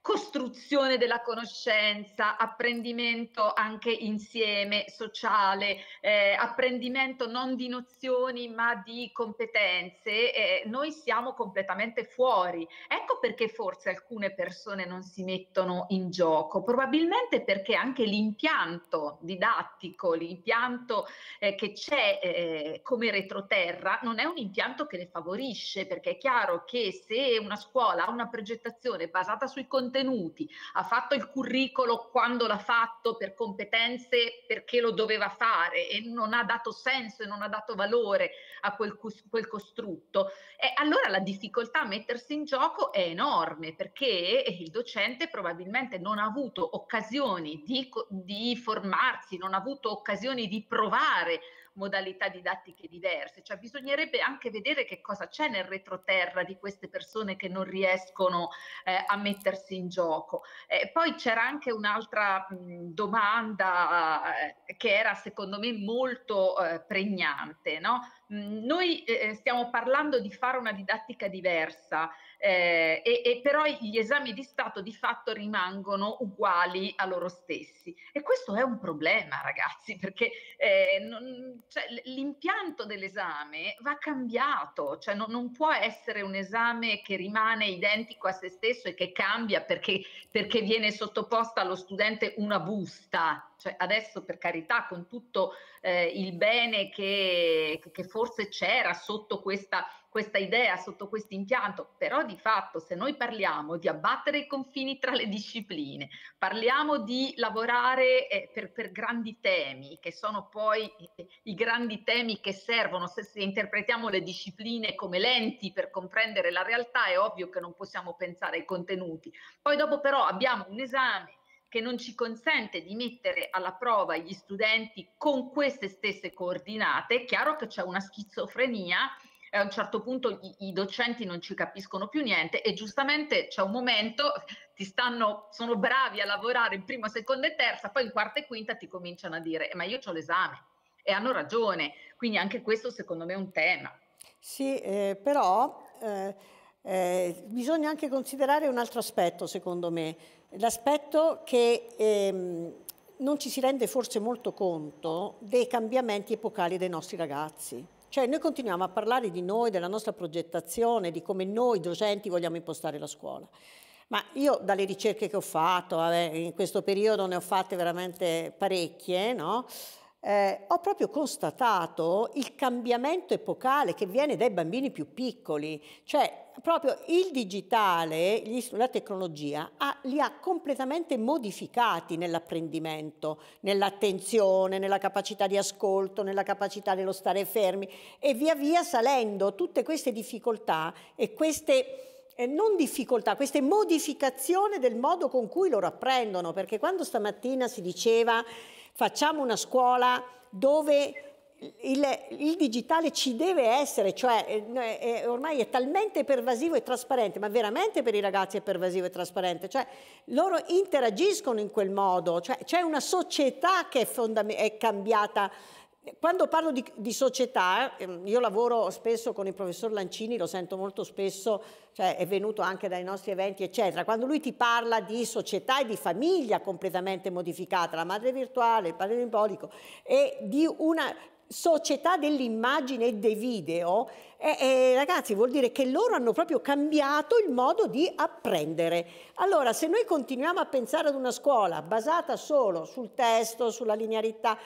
costruzione della conoscenza, apprendimento anche insieme, sociale, eh, apprendimento non di nozioni ma di competenze, eh, noi siamo completamente fuori. Ecco perché forse alcune persone non si mettono in gioco, probabilmente perché anche l'impianto didattico, l'impianto eh, che c'è eh, come retroterra non è un impianto che le favorisce, perché è chiaro che se una scuola ha una progettazione basata sui contenuti, contenuti, ha fatto il curriculum quando l'ha fatto per competenze perché lo doveva fare e non ha dato senso e non ha dato valore a quel, quel costrutto, e allora la difficoltà a mettersi in gioco è enorme perché il docente probabilmente non ha avuto occasioni di, di formarsi, non ha avuto occasioni di provare modalità didattiche diverse, cioè bisognerebbe anche vedere che cosa c'è nel retroterra di queste persone che non riescono eh, a mettersi in gioco. Eh, poi c'era anche un'altra mh, domanda eh, che era secondo me molto eh, pregnante, no? mh, noi eh, stiamo parlando di fare una didattica diversa, eh, e, e, però gli esami di Stato di fatto rimangono uguali a loro stessi. E questo è un problema, ragazzi, perché eh, non, cioè, l'impianto dell'esame va cambiato, cioè non, non, può essere un esame che rimane identico a se stesso e che cambia perché, perché viene sottoposta allo studente una busta. Cioè, adesso per carità, con tutto eh, il bene che, che forse c'era sotto questa questa idea sotto questo impianto, però di fatto se noi parliamo di abbattere i confini tra le discipline, parliamo di lavorare eh, per, per, grandi temi, che sono poi eh, i grandi temi che servono, se, se interpretiamo le discipline come lenti per comprendere la realtà, è ovvio che non possiamo pensare ai contenuti. Poi dopo però abbiamo un esame che non ci consente di mettere alla prova gli studenti con queste stesse coordinate, è chiaro che c'è una schizofrenia a un certo punto i, i, docenti non ci capiscono più niente e giustamente c'è un momento, ti stanno, sono bravi a lavorare in prima, seconda e terza, poi in quarta e quinta ti cominciano a dire eh, ma io ho l'esame e hanno ragione, quindi anche questo secondo me è un tema.
Sì, eh, però eh, eh, bisogna anche considerare un altro aspetto secondo me, l'aspetto che ehm, non ci si rende forse molto conto dei cambiamenti epocali dei nostri ragazzi. Cioè noi continuiamo a parlare di noi, della nostra progettazione, di come noi docenti vogliamo impostare la scuola. Ma io dalle ricerche che ho fatto, vabbè, in questo periodo ne ho fatte veramente parecchie, no? Eh, ho proprio constatato il cambiamento epocale che viene dai bambini più piccoli, cioè proprio il digitale, la tecnologia ha, li ha completamente modificati nell'apprendimento, nell'attenzione, nella capacità di ascolto, nella capacità dello stare fermi e via via salendo tutte queste difficoltà e queste eh, non difficoltà, queste modificazioni del modo con cui loro apprendono, perché quando stamattina si diceva facciamo una scuola dove il, il, digitale ci deve essere, cioè è, è, ormai è talmente pervasivo e trasparente, ma veramente per i ragazzi è pervasivo e trasparente, cioè loro interagiscono in quel modo, cioè c'è una società che è, è cambiata quando parlo di, di, società, ehm, io lavoro spesso con il professor Lancini, lo sento molto spesso, cioè è venuto anche dai nostri eventi, eccetera. Quando lui ti parla di società e di famiglia completamente modificata, la madre virtuale, il padre simbolico, e di una società dell'immagine e dei video, eh, eh, ragazzi, vuol dire che loro hanno proprio cambiato il modo di apprendere. Allora, se noi continuiamo a pensare ad una scuola basata solo sul testo, sulla linearità,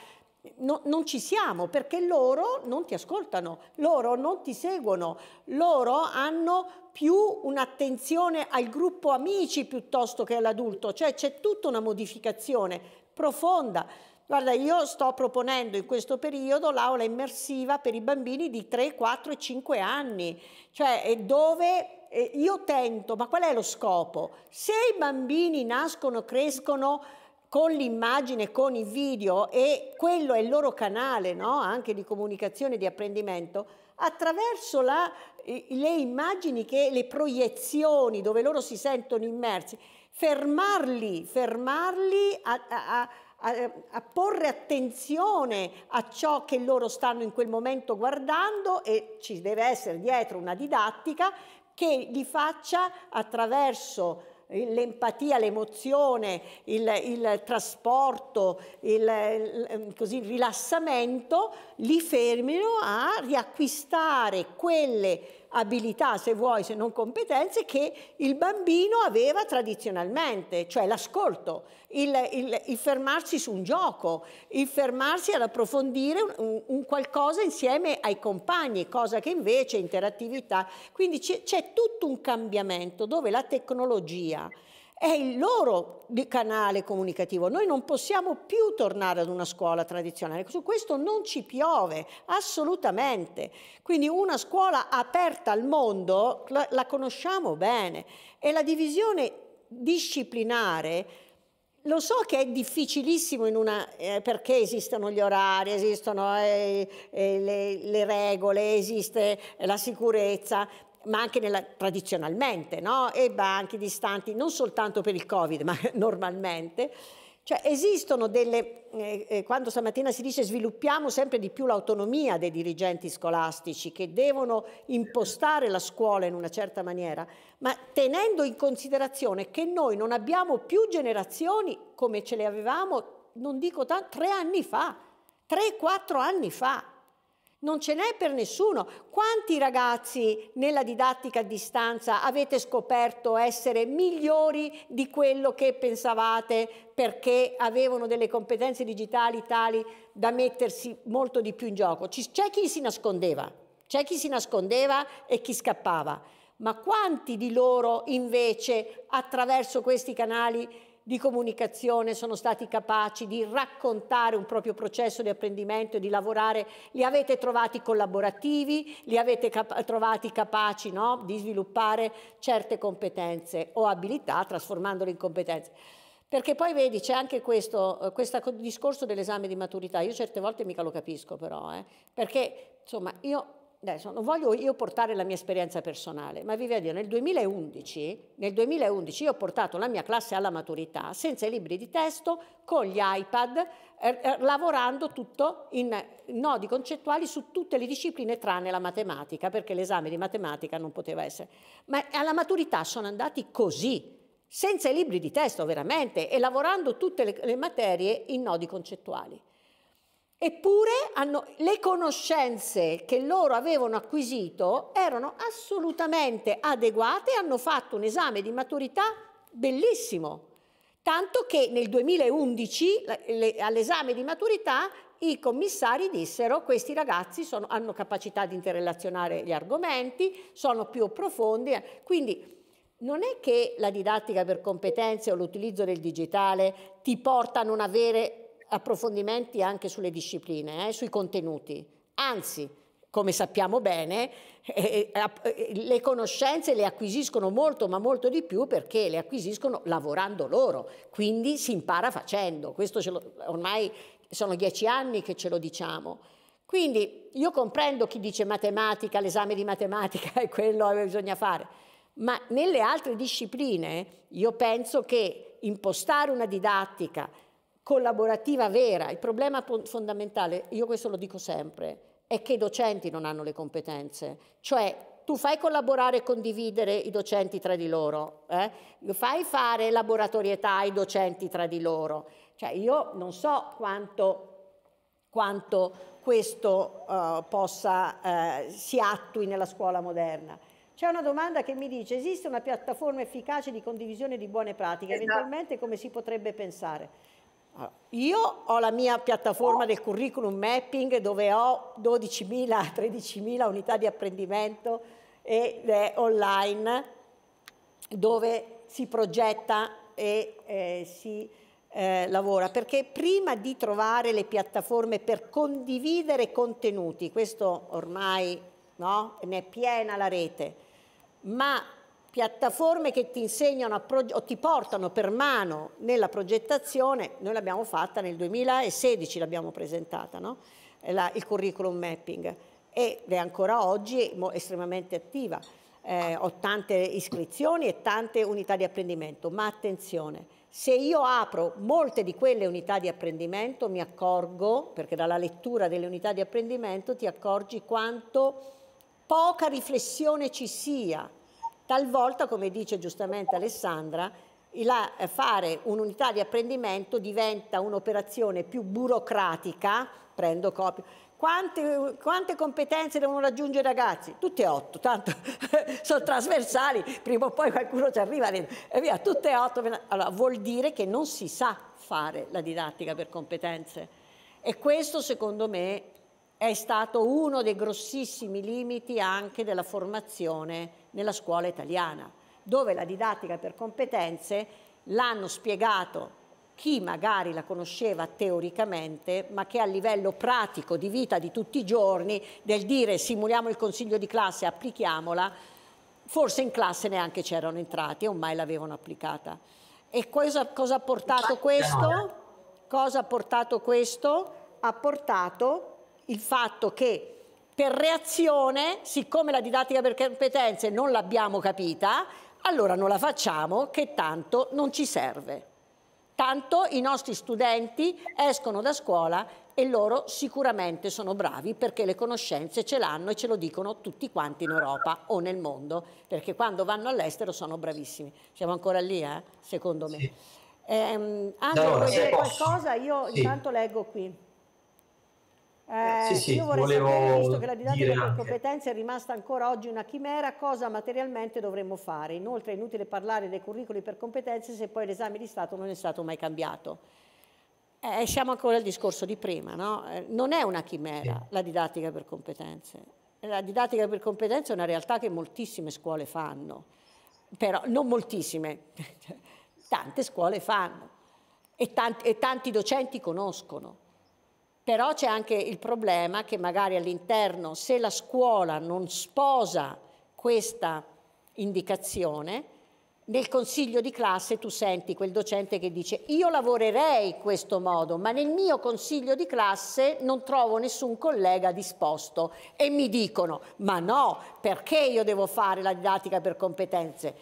No, non ci siamo perché loro non ti ascoltano, loro non ti seguono, loro hanno più un'attenzione al gruppo amici piuttosto che all'adulto, cioè c'è tutta una modificazione profonda. Guarda, io sto proponendo in questo periodo l'aula immersiva per i bambini di 3, 4 e 5 anni, cioè dove io tento, ma qual è lo scopo? Se i bambini nascono, crescono con l'immagine, con i video e quello è il loro canale no? anche di comunicazione di apprendimento, attraverso la, le immagini, che, le proiezioni dove loro si sentono immersi, fermarli, fermarli a, a, a, a, porre attenzione a ciò che loro stanno in quel momento guardando e ci deve essere dietro una didattica che li faccia attraverso l'empatia, l'emozione, il, il trasporto, il, il, così, il rilassamento, li fermino a riacquistare quelle abilità, se vuoi, se non competenze, che il bambino aveva tradizionalmente, cioè l'ascolto, il, il, il, fermarsi su un gioco, il fermarsi ad approfondire un, un qualcosa insieme ai compagni, cosa che invece interattività. Quindi c'è tutto un cambiamento dove la tecnologia è il loro canale comunicativo. Noi non possiamo più tornare ad una scuola tradizionale, su questo non ci piove, assolutamente. Quindi una scuola aperta al mondo la, la conosciamo bene e la divisione disciplinare lo so che è difficilissimo una, eh, perché esistono gli orari, esistono eh, eh, le, le, regole, esiste la sicurezza, ma anche nella, tradizionalmente, no? e banchi distanti, non soltanto per il Covid, ma normalmente. Cioè esistono delle, eh, eh, quando stamattina si dice sviluppiamo sempre di più l'autonomia dei dirigenti scolastici che devono impostare la scuola in una certa maniera, ma tenendo in considerazione che noi non abbiamo più generazioni come ce le avevamo, non dico tanto, tre anni fa, tre, quattro anni fa non ce n'è per nessuno. Quanti ragazzi nella didattica a distanza avete scoperto essere migliori di quello che pensavate perché avevano delle competenze digitali tali da mettersi molto di più in gioco? C'è chi si nascondeva, c'è chi si nascondeva e chi scappava. Ma quanti di loro invece attraverso questi canali di comunicazione sono stati capaci di raccontare un proprio processo di apprendimento e di lavorare, li avete trovati collaborativi, li avete cap- trovati capaci no, di sviluppare certe competenze o abilità trasformandole in competenze. Perché poi vedi, c'è anche questo, eh, questo discorso dell'esame di maturità, io certe volte mica lo capisco però, eh, perché insomma io adesso non voglio io portare la mia esperienza personale, ma vi vedo nel 2011, nel 2011 io ho portato la mia classe alla maturità senza i libri di testo, con gli iPad, eh, lavorando tutto in nodi concettuali su tutte le discipline tranne la matematica, perché l'esame di matematica non poteva essere. Ma alla maturità sono andati così, senza i libri di testo veramente, e lavorando tutte le, le materie in nodi concettuali. Eppure hanno, le conoscenze che loro avevano acquisito erano assolutamente adeguate e hanno fatto un esame di maturità bellissimo. Tanto che nel 2011 all'esame di maturità i commissari dissero questi ragazzi sono, hanno capacità di interrelazionare gli argomenti, sono più profondi. Quindi non è che la didattica per competenze o l'utilizzo del digitale ti porta a non avere approfondimenti anche sulle discipline, eh, sui contenuti. Anzi, come sappiamo bene, eh, eh, eh, le conoscenze le acquisiscono molto, ma molto di più perché le acquisiscono lavorando loro, quindi si impara facendo. Questo lo, ormai sono dieci anni che ce lo diciamo. Quindi io comprendo chi dice matematica, l'esame di matematica è quello che bisogna fare, ma nelle altre discipline io penso che impostare una didattica collaborativa vera. Il problema fondamentale, io questo lo dico sempre, è che i docenti non hanno le competenze. Cioè, tu fai collaborare e condividere i docenti tra di loro, eh? fai fare laboratorietà ai docenti tra di loro. Cioè, io non so quanto, quanto questo uh, possa, uh, si attui nella scuola moderna. C'è una domanda che mi dice, esiste una piattaforma efficace di condivisione di buone pratiche? Esatto. Eventualmente come si potrebbe pensare? Io ho la mia piattaforma del curriculum mapping dove ho 12.000, 13.000 unità di apprendimento ed è online dove si progetta e eh, si eh, lavora, perché prima di trovare le piattaforme per condividere contenuti, questo ormai no, ne è piena la rete, ma piattaforme che ti insegnano o ti portano per mano nella progettazione, noi l'abbiamo fatta nel 2016, l'abbiamo presentata, no? La, il curriculum mapping ed è ancora oggi estremamente attiva. Eh, ho tante iscrizioni e tante unità di apprendimento, ma attenzione, se io apro molte di quelle unità di apprendimento mi accorgo, perché dalla lettura delle unità di apprendimento ti accorgi quanto poca riflessione ci sia Talvolta, come dice giustamente Alessandra, la, eh, fare un'unità di apprendimento diventa un'operazione più burocratica, prendo copie, quante, quante, competenze devono raggiungere i ragazzi? Tutte e otto, tanto sono trasversali, prima o poi qualcuno ci arriva e via, tutte e otto. Allora, vuol dire che non si sa fare la didattica per competenze e questo secondo me è stato uno dei grossissimi limiti anche della formazione nella scuola italiana, dove la didattica per competenze l'hanno spiegato chi magari la conosceva teoricamente, ma che a livello pratico di vita di tutti i giorni, del dire simuliamo il consiglio di classe, applichiamola, forse in classe neanche c'erano entrati o mai l'avevano applicata. E cosa, cosa ha portato questo? Cosa ha portato questo? Ha portato il fatto che per reazione, siccome la didattica per competenze non l'abbiamo capita, allora non la facciamo che tanto non ci serve. Tanto i nostri studenti escono da scuola e loro sicuramente sono bravi perché le conoscenze ce l'hanno e ce lo dicono tutti quanti in Europa o nel mondo, perché quando vanno all'estero sono bravissimi. Siamo ancora lì, eh? secondo me. Sì. Eh, Angelo, allora, vuoi dire qualcosa? Io sì. intanto leggo qui. Eh, sì, sì, io vorrei sapere, visto che la didattica per competenze è rimasta ancora oggi una chimera, cosa materialmente dovremmo fare? Inoltre è inutile parlare dei curricoli per competenze se poi l'esame di Stato non è stato mai cambiato. Eh, siamo ancora al discorso di prima, no? eh, non è una chimera sì. la didattica per competenze. La didattica per competenze è una realtà che moltissime scuole fanno, però non moltissime, tante scuole fanno e tanti, e tanti docenti conoscono. Però c'è anche il problema che magari all'interno, se la scuola non sposa questa indicazione, nel consiglio di classe tu senti quel docente che dice io lavorerei in questo modo, ma nel mio consiglio di classe non trovo nessun collega disposto e mi dicono ma no, perché io devo fare la didattica per competenze?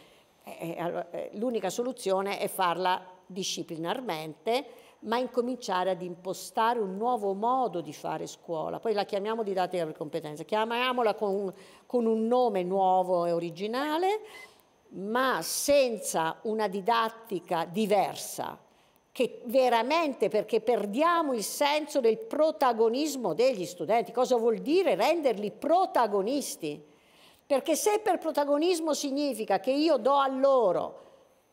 Eh, l'unica soluzione è farla disciplinarmente ma incominciare ad impostare un nuovo modo di fare scuola. Poi la chiamiamo didattica per competenze, chiamiamola con, con un nome nuovo e originale, ma senza una didattica diversa, che veramente perché perdiamo il senso del protagonismo degli studenti. Cosa vuol dire renderli protagonisti? Perché se per protagonismo significa che io do a loro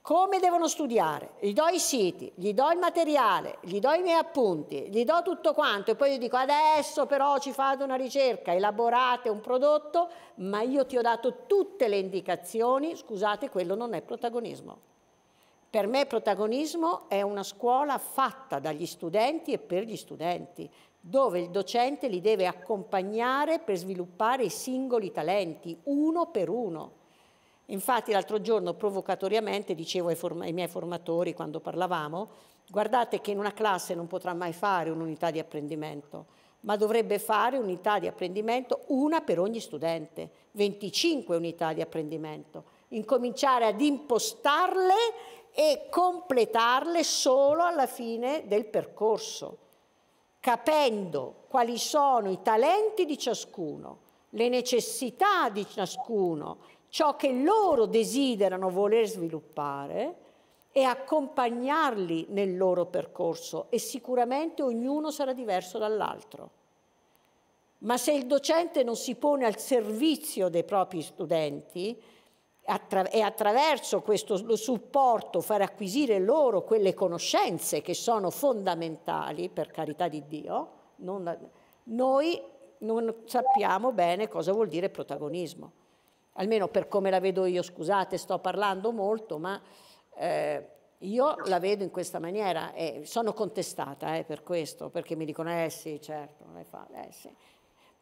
come devono studiare, gli do i siti, gli do il materiale, gli do i miei appunti, gli do tutto quanto e poi gli dico adesso però ci fate una ricerca, elaborate un prodotto, ma io ti ho dato tutte le indicazioni, scusate, quello non è protagonismo. Per me protagonismo è una scuola fatta dagli studenti e per gli studenti, dove il docente li deve accompagnare per sviluppare i singoli talenti, uno per uno. Infatti l'altro giorno provocatoriamente dicevo ai, ai, miei formatori quando parlavamo, guardate che in una classe non potrà mai fare un'unità di apprendimento, ma dovrebbe fare unità di apprendimento una per ogni studente, 25 unità di apprendimento, incominciare ad impostarle e completarle solo alla fine del percorso, capendo quali sono i talenti di ciascuno, le necessità di ciascuno, ciò che loro desiderano voler sviluppare e accompagnarli nel loro percorso e sicuramente ognuno sarà diverso dall'altro. Ma se il docente non si pone al servizio dei propri studenti e attraverso questo supporto fare acquisire loro quelle conoscenze che sono fondamentali, per carità di Dio, non, noi non sappiamo bene cosa vuol dire protagonismo almeno per come la vedo io, scusate, sto parlando molto, ma eh, io la vedo in questa maniera e sono contestata eh, per questo, perché mi dicono, eh sì, certo, eh, fa, eh sì.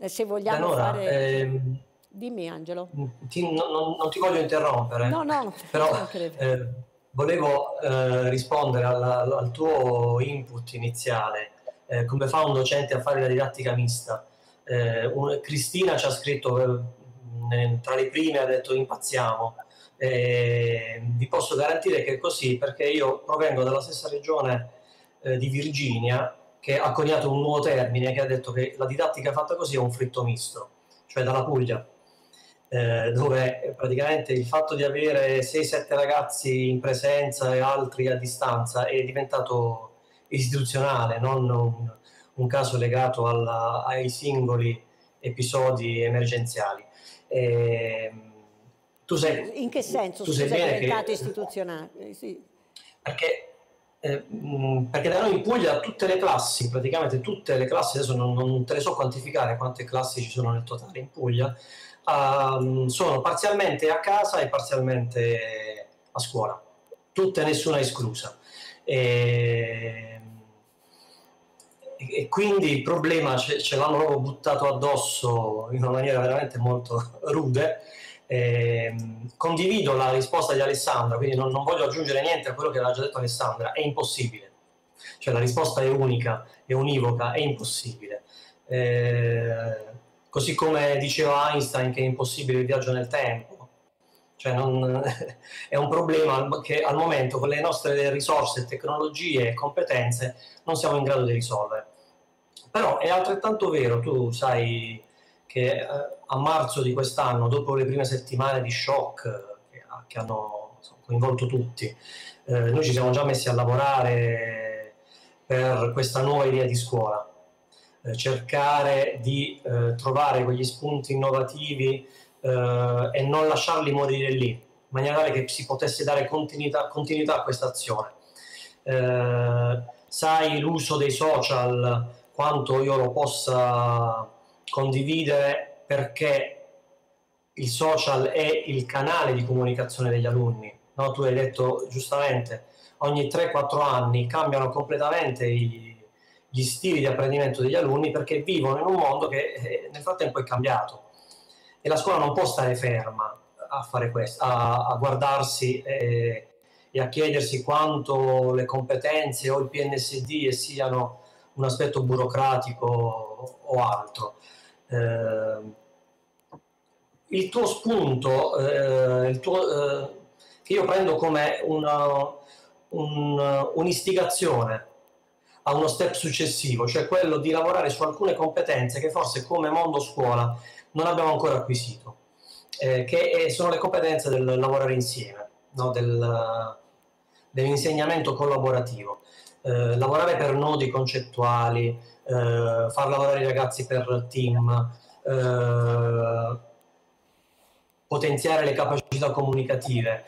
Se vogliamo
allora,
fare...
Ehm,
Dimmi Angelo.
Ti, no, non ti voglio interrompere.
No, no,
però eh, volevo eh, rispondere al, al, tuo input iniziale. Eh, come fa un docente a fare la didattica mista? Eh, un, Cristina ci ha scritto eh, tra le prime, ha detto impazziamo. vi posso garantire che è così perché io provengo dalla stessa regione eh, di Virginia che ha coniato un nuovo termine che ha detto che la didattica fatta così è un fritto misto, cioè dalla Puglia eh, dove praticamente il fatto di avere 6-7 ragazzi in presenza e altri a distanza è diventato istituzionale, non un, un caso legato alla, ai singoli episodi emergenziali.
Eh, tu sei, in che senso tu sei diventato che, istituzionale? Sì.
Perché eh, perché da noi in Puglia tutte le classi, praticamente tutte le classi, adesso non, non, te le so quantificare quante classi ci sono nel totale in Puglia, um, sono parzialmente a casa e parzialmente a scuola, tutte nessuna esclusa. E, e quindi il problema ce, ce, l'hanno proprio buttato addosso in una maniera veramente molto rude. Eh, condivido la risposta di Alessandra, quindi non, non, voglio aggiungere niente a quello che aveva già detto Alessandra, è impossibile. Cioè la risposta è unica, è univoca, è impossibile. Eh, così come diceva Einstein che è impossibile il viaggio nel tempo. Cioè non, è un problema che al momento con le nostre risorse, tecnologie e competenze non siamo in grado di risolvere. Però è altrettanto vero, tu sai che eh, a marzo di quest'anno, dopo le prime settimane di shock eh, che, hanno coinvolto tutti, eh, noi ci siamo già messi a lavorare per questa nuova idea di scuola eh, cercare di eh, trovare quegli spunti innovativi eh, e non lasciarli morire lì, in maniera tale che si potesse dare continuità, continuità a questa azione. Sai l'uso dei social, quanto io lo possa condividere perché il social è il canale di comunicazione degli alunni. No? Tu hai detto giustamente, ogni 3-4 anni cambiano completamente i, gli stili di apprendimento degli alunni perché vivono in un mondo che eh, nel frattempo è cambiato e la scuola non può stare ferma a fare questo, a, a guardarsi e, e, a chiedersi quanto le competenze o il PNSD siano un aspetto burocratico o altro. Eh, il tuo spunto, eh, il tuo, eh, che io prendo come una, un, un'istigazione a uno step successivo, cioè quello di lavorare su alcune competenze che forse come mondo scuola non abbiamo ancora acquisito, eh, che sono le competenze del lavorare insieme, no? del, dell'insegnamento collaborativo. Eh, lavorare per nodi concettuali, eh, far lavorare i ragazzi per team, eh, potenziare le capacità comunicative.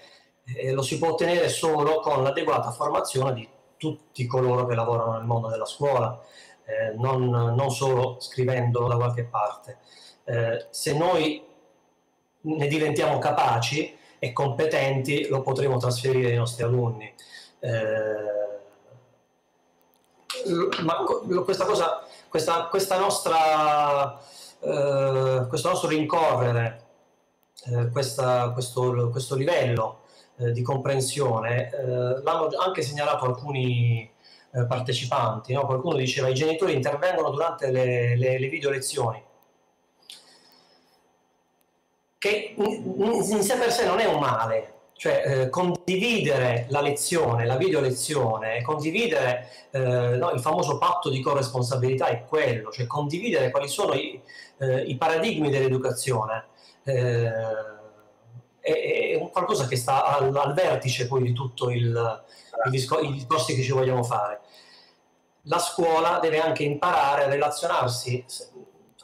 Eh, lo si può ottenere solo con l'adeguata formazione di tutti coloro che lavorano nel mondo della scuola, eh, non, non, solo scrivendo da qualche parte. Eh, se noi ne diventiamo capaci e competenti, lo potremo trasferire ai nostri alunni. Eh, questa cosa, questa, questa nostra, eh, questo nostro rincorrere, eh, questa, questo, questo livello eh, di comprensione, eh, l'hanno anche segnalato alcuni eh, partecipanti. No? Qualcuno diceva i genitori intervengono durante le, le, le video lezioni, che in, in sé per sé non è un male, cioè eh, condividere la lezione, la video lezione, condividere eh, no, il famoso patto di corresponsabilità è quello, cioè condividere quali sono i, eh, i paradigmi dell'educazione. Eh, è, è qualcosa che sta al, al, vertice poi di tutto il, il discor- i discorsi che ci vogliamo fare. La scuola deve anche imparare a relazionarsi,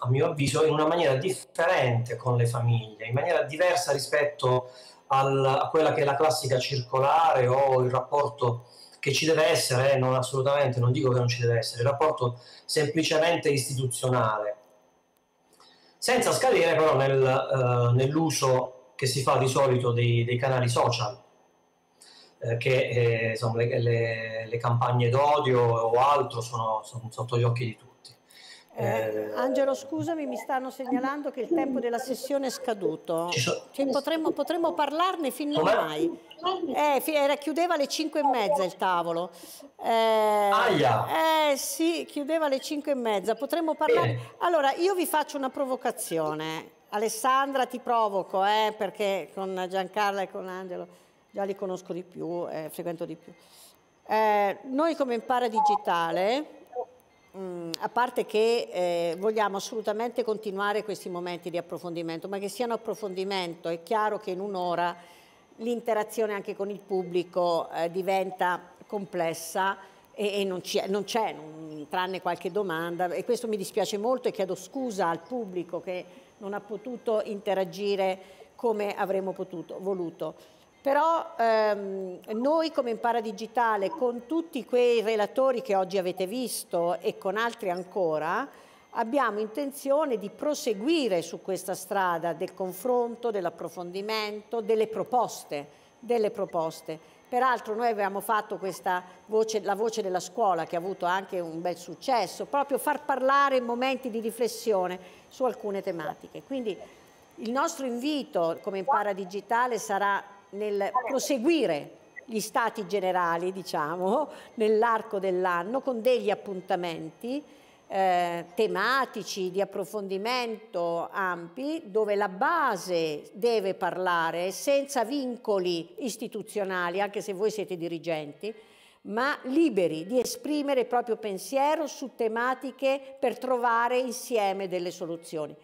a mio avviso, in una maniera differente con le famiglie, in maniera diversa rispetto al, a quella che è la classica circolare o il rapporto che ci deve essere, eh, non assolutamente, non dico che non ci deve essere, il rapporto semplicemente istituzionale, senza scadere però nel, uh, nell'uso che si fa di solito dei, dei canali social, eh, che eh, insomma, le, le, le, campagne d'odio o altro sono, sono, sotto gli occhi di tutti.
Eh, Angelo, scusami, mi stanno segnalando che il tempo della sessione è scaduto. Cioè, potremmo, potremmo, parlarne fino a mai. Eh, chiudeva alle 5 e mezza il tavolo.
Eh,
eh sì, chiudeva alle 5 e mezza. Potremmo parlare. Allora, io vi faccio una provocazione. Alessandra ti provoco, eh, perché con Giancarla e con Angelo già li conosco di più, eh, frequento di più. Eh, noi come Impara Digitale Mm, a parte che eh, vogliamo assolutamente continuare questi momenti di approfondimento, ma che siano approfondimento, è chiaro che in un'ora l'interazione anche con il pubblico eh, diventa complessa e, e non c'è, tranne qualche domanda e questo mi dispiace molto e chiedo scusa al pubblico che non ha potuto interagire come avremmo potuto, voluto. Però ehm, noi come Impara Digitale, con tutti quei relatori che oggi avete visto e con altri ancora, abbiamo intenzione di proseguire su questa strada del confronto, dell'approfondimento, delle proposte, delle proposte. Peraltro noi abbiamo fatto questa voce, la voce della scuola che ha avuto anche un bel successo, proprio far parlare in momenti di riflessione su alcune tematiche. Quindi il nostro invito come Impara Digitale sarà nel proseguire gli stati generali, diciamo, nell'arco dell'anno con degli appuntamenti eh, tematici di approfondimento ampi dove la base deve parlare senza vincoli istituzionali, anche se voi siete dirigenti, ma liberi di esprimere il proprio pensiero su tematiche per trovare insieme delle soluzioni.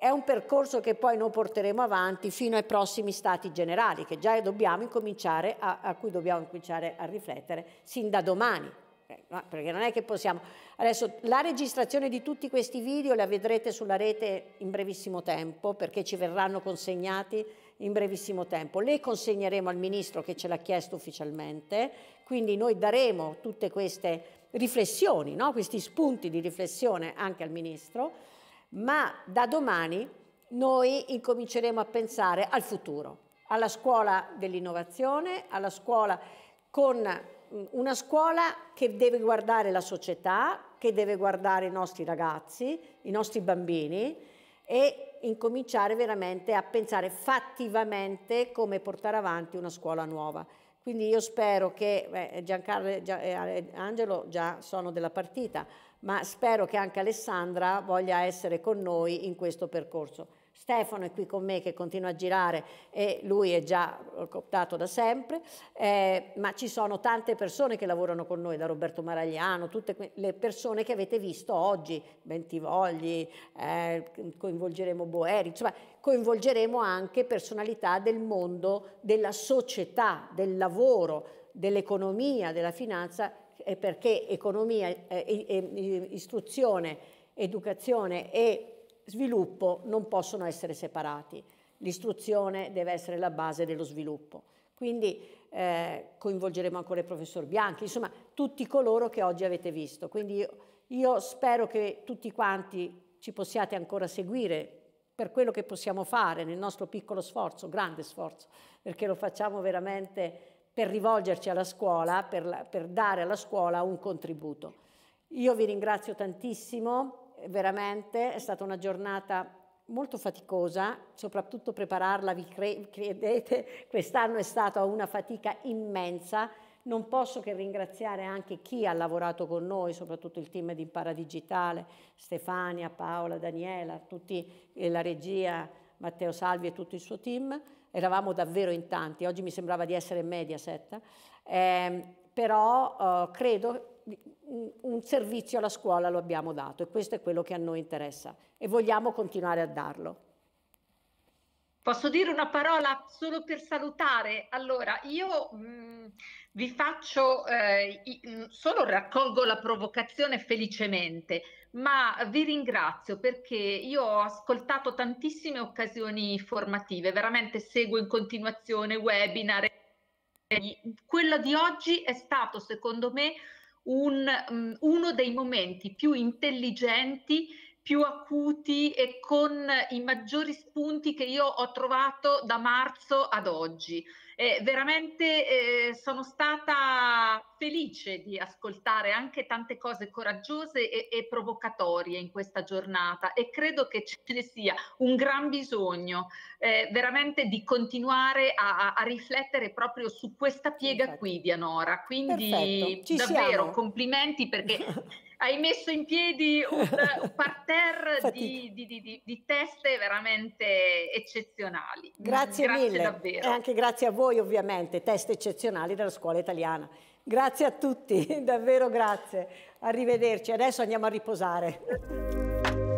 È un percorso che poi noi porteremo avanti fino ai prossimi stati generali, che già dobbiamo incominciare a, a cui dobbiamo cominciare a riflettere sin da domani. Eh, perché non è che possiamo... Adesso la registrazione di tutti questi video la vedrete sulla rete in brevissimo tempo, perché ci verranno consegnati in brevissimo tempo. Le consegneremo al Ministro che ce l'ha chiesto ufficialmente, quindi noi daremo tutte queste riflessioni, no? questi spunti di riflessione anche al Ministro ma da domani noi incominceremo a pensare al futuro, alla scuola dell'innovazione, alla scuola con mm, una scuola che deve guardare la società, che deve guardare i nostri ragazzi, i nostri bambini e incominciare veramente a pensare fattivamente come portare avanti una scuola nuova. Quindi io spero che beh, Giancarlo e Angelo già sono della partita, ma spero che anche Alessandra voglia essere con noi in questo percorso. Stefano è qui con me che continua a girare e lui è già cooptato da sempre, eh, ma ci sono tante persone che lavorano con noi, da Roberto Maragliano, tutte le persone che avete visto oggi, Bentivogli, eh, coinvolgeremo Boeri, insomma coinvolgeremo anche personalità del mondo, della società, del lavoro, dell'economia, della finanza è perché economia, eh, istruzione, educazione e sviluppo non possono essere separati. L'istruzione deve essere la base dello sviluppo. Quindi eh, coinvolgeremo ancora il professor Bianchi, insomma tutti coloro che oggi avete visto. Quindi io, io spero che tutti quanti ci possiate ancora seguire per quello che possiamo fare nel nostro piccolo sforzo, grande sforzo, perché lo facciamo veramente per rivolgerci alla scuola, per, per dare alla scuola un contributo. Io vi ringrazio tantissimo, veramente è stata una giornata molto faticosa, soprattutto prepararla, vi credete, quest'anno è stata una fatica immensa. Non posso che ringraziare anche chi ha lavorato con noi, soprattutto il team di Impara Digitale, Stefania, Paola, Daniela, tutti, la regia, Matteo Salvi e tutto il suo team eravamo davvero in tanti, oggi mi sembrava di essere Mediaset, eh, però eh, credo un servizio alla scuola lo abbiamo dato e questo è quello che a noi interessa e vogliamo continuare a darlo.
Posso dire una parola solo per salutare? Allora, io mh, vi faccio, eh, solo raccolgo la provocazione felicemente, ma vi ringrazio perché io ho ascoltato tantissime occasioni formative, veramente seguo in continuazione webinar. Quello di oggi è stato, secondo me, un, um, uno dei momenti più intelligenti più acuti e con i maggiori spunti che io ho trovato da marzo ad oggi. Eh, veramente eh, sono stata felice di ascoltare anche tante cose coraggiose e, e, provocatorie in questa giornata e credo che ce ne sia un gran bisogno eh, veramente di continuare a, a, riflettere proprio su questa piega Perfetto. qui, Dianora. Quindi davvero siamo. complimenti perché hai messo in piedi un, un parterre di, di, di, di, teste veramente eccezionali.
Grazie, grazie mille davvero. e anche grazie a voi ovviamente, teste eccezionali della scuola italiana. Grazie a tutti, davvero grazie. Arrivederci, adesso andiamo a riposare.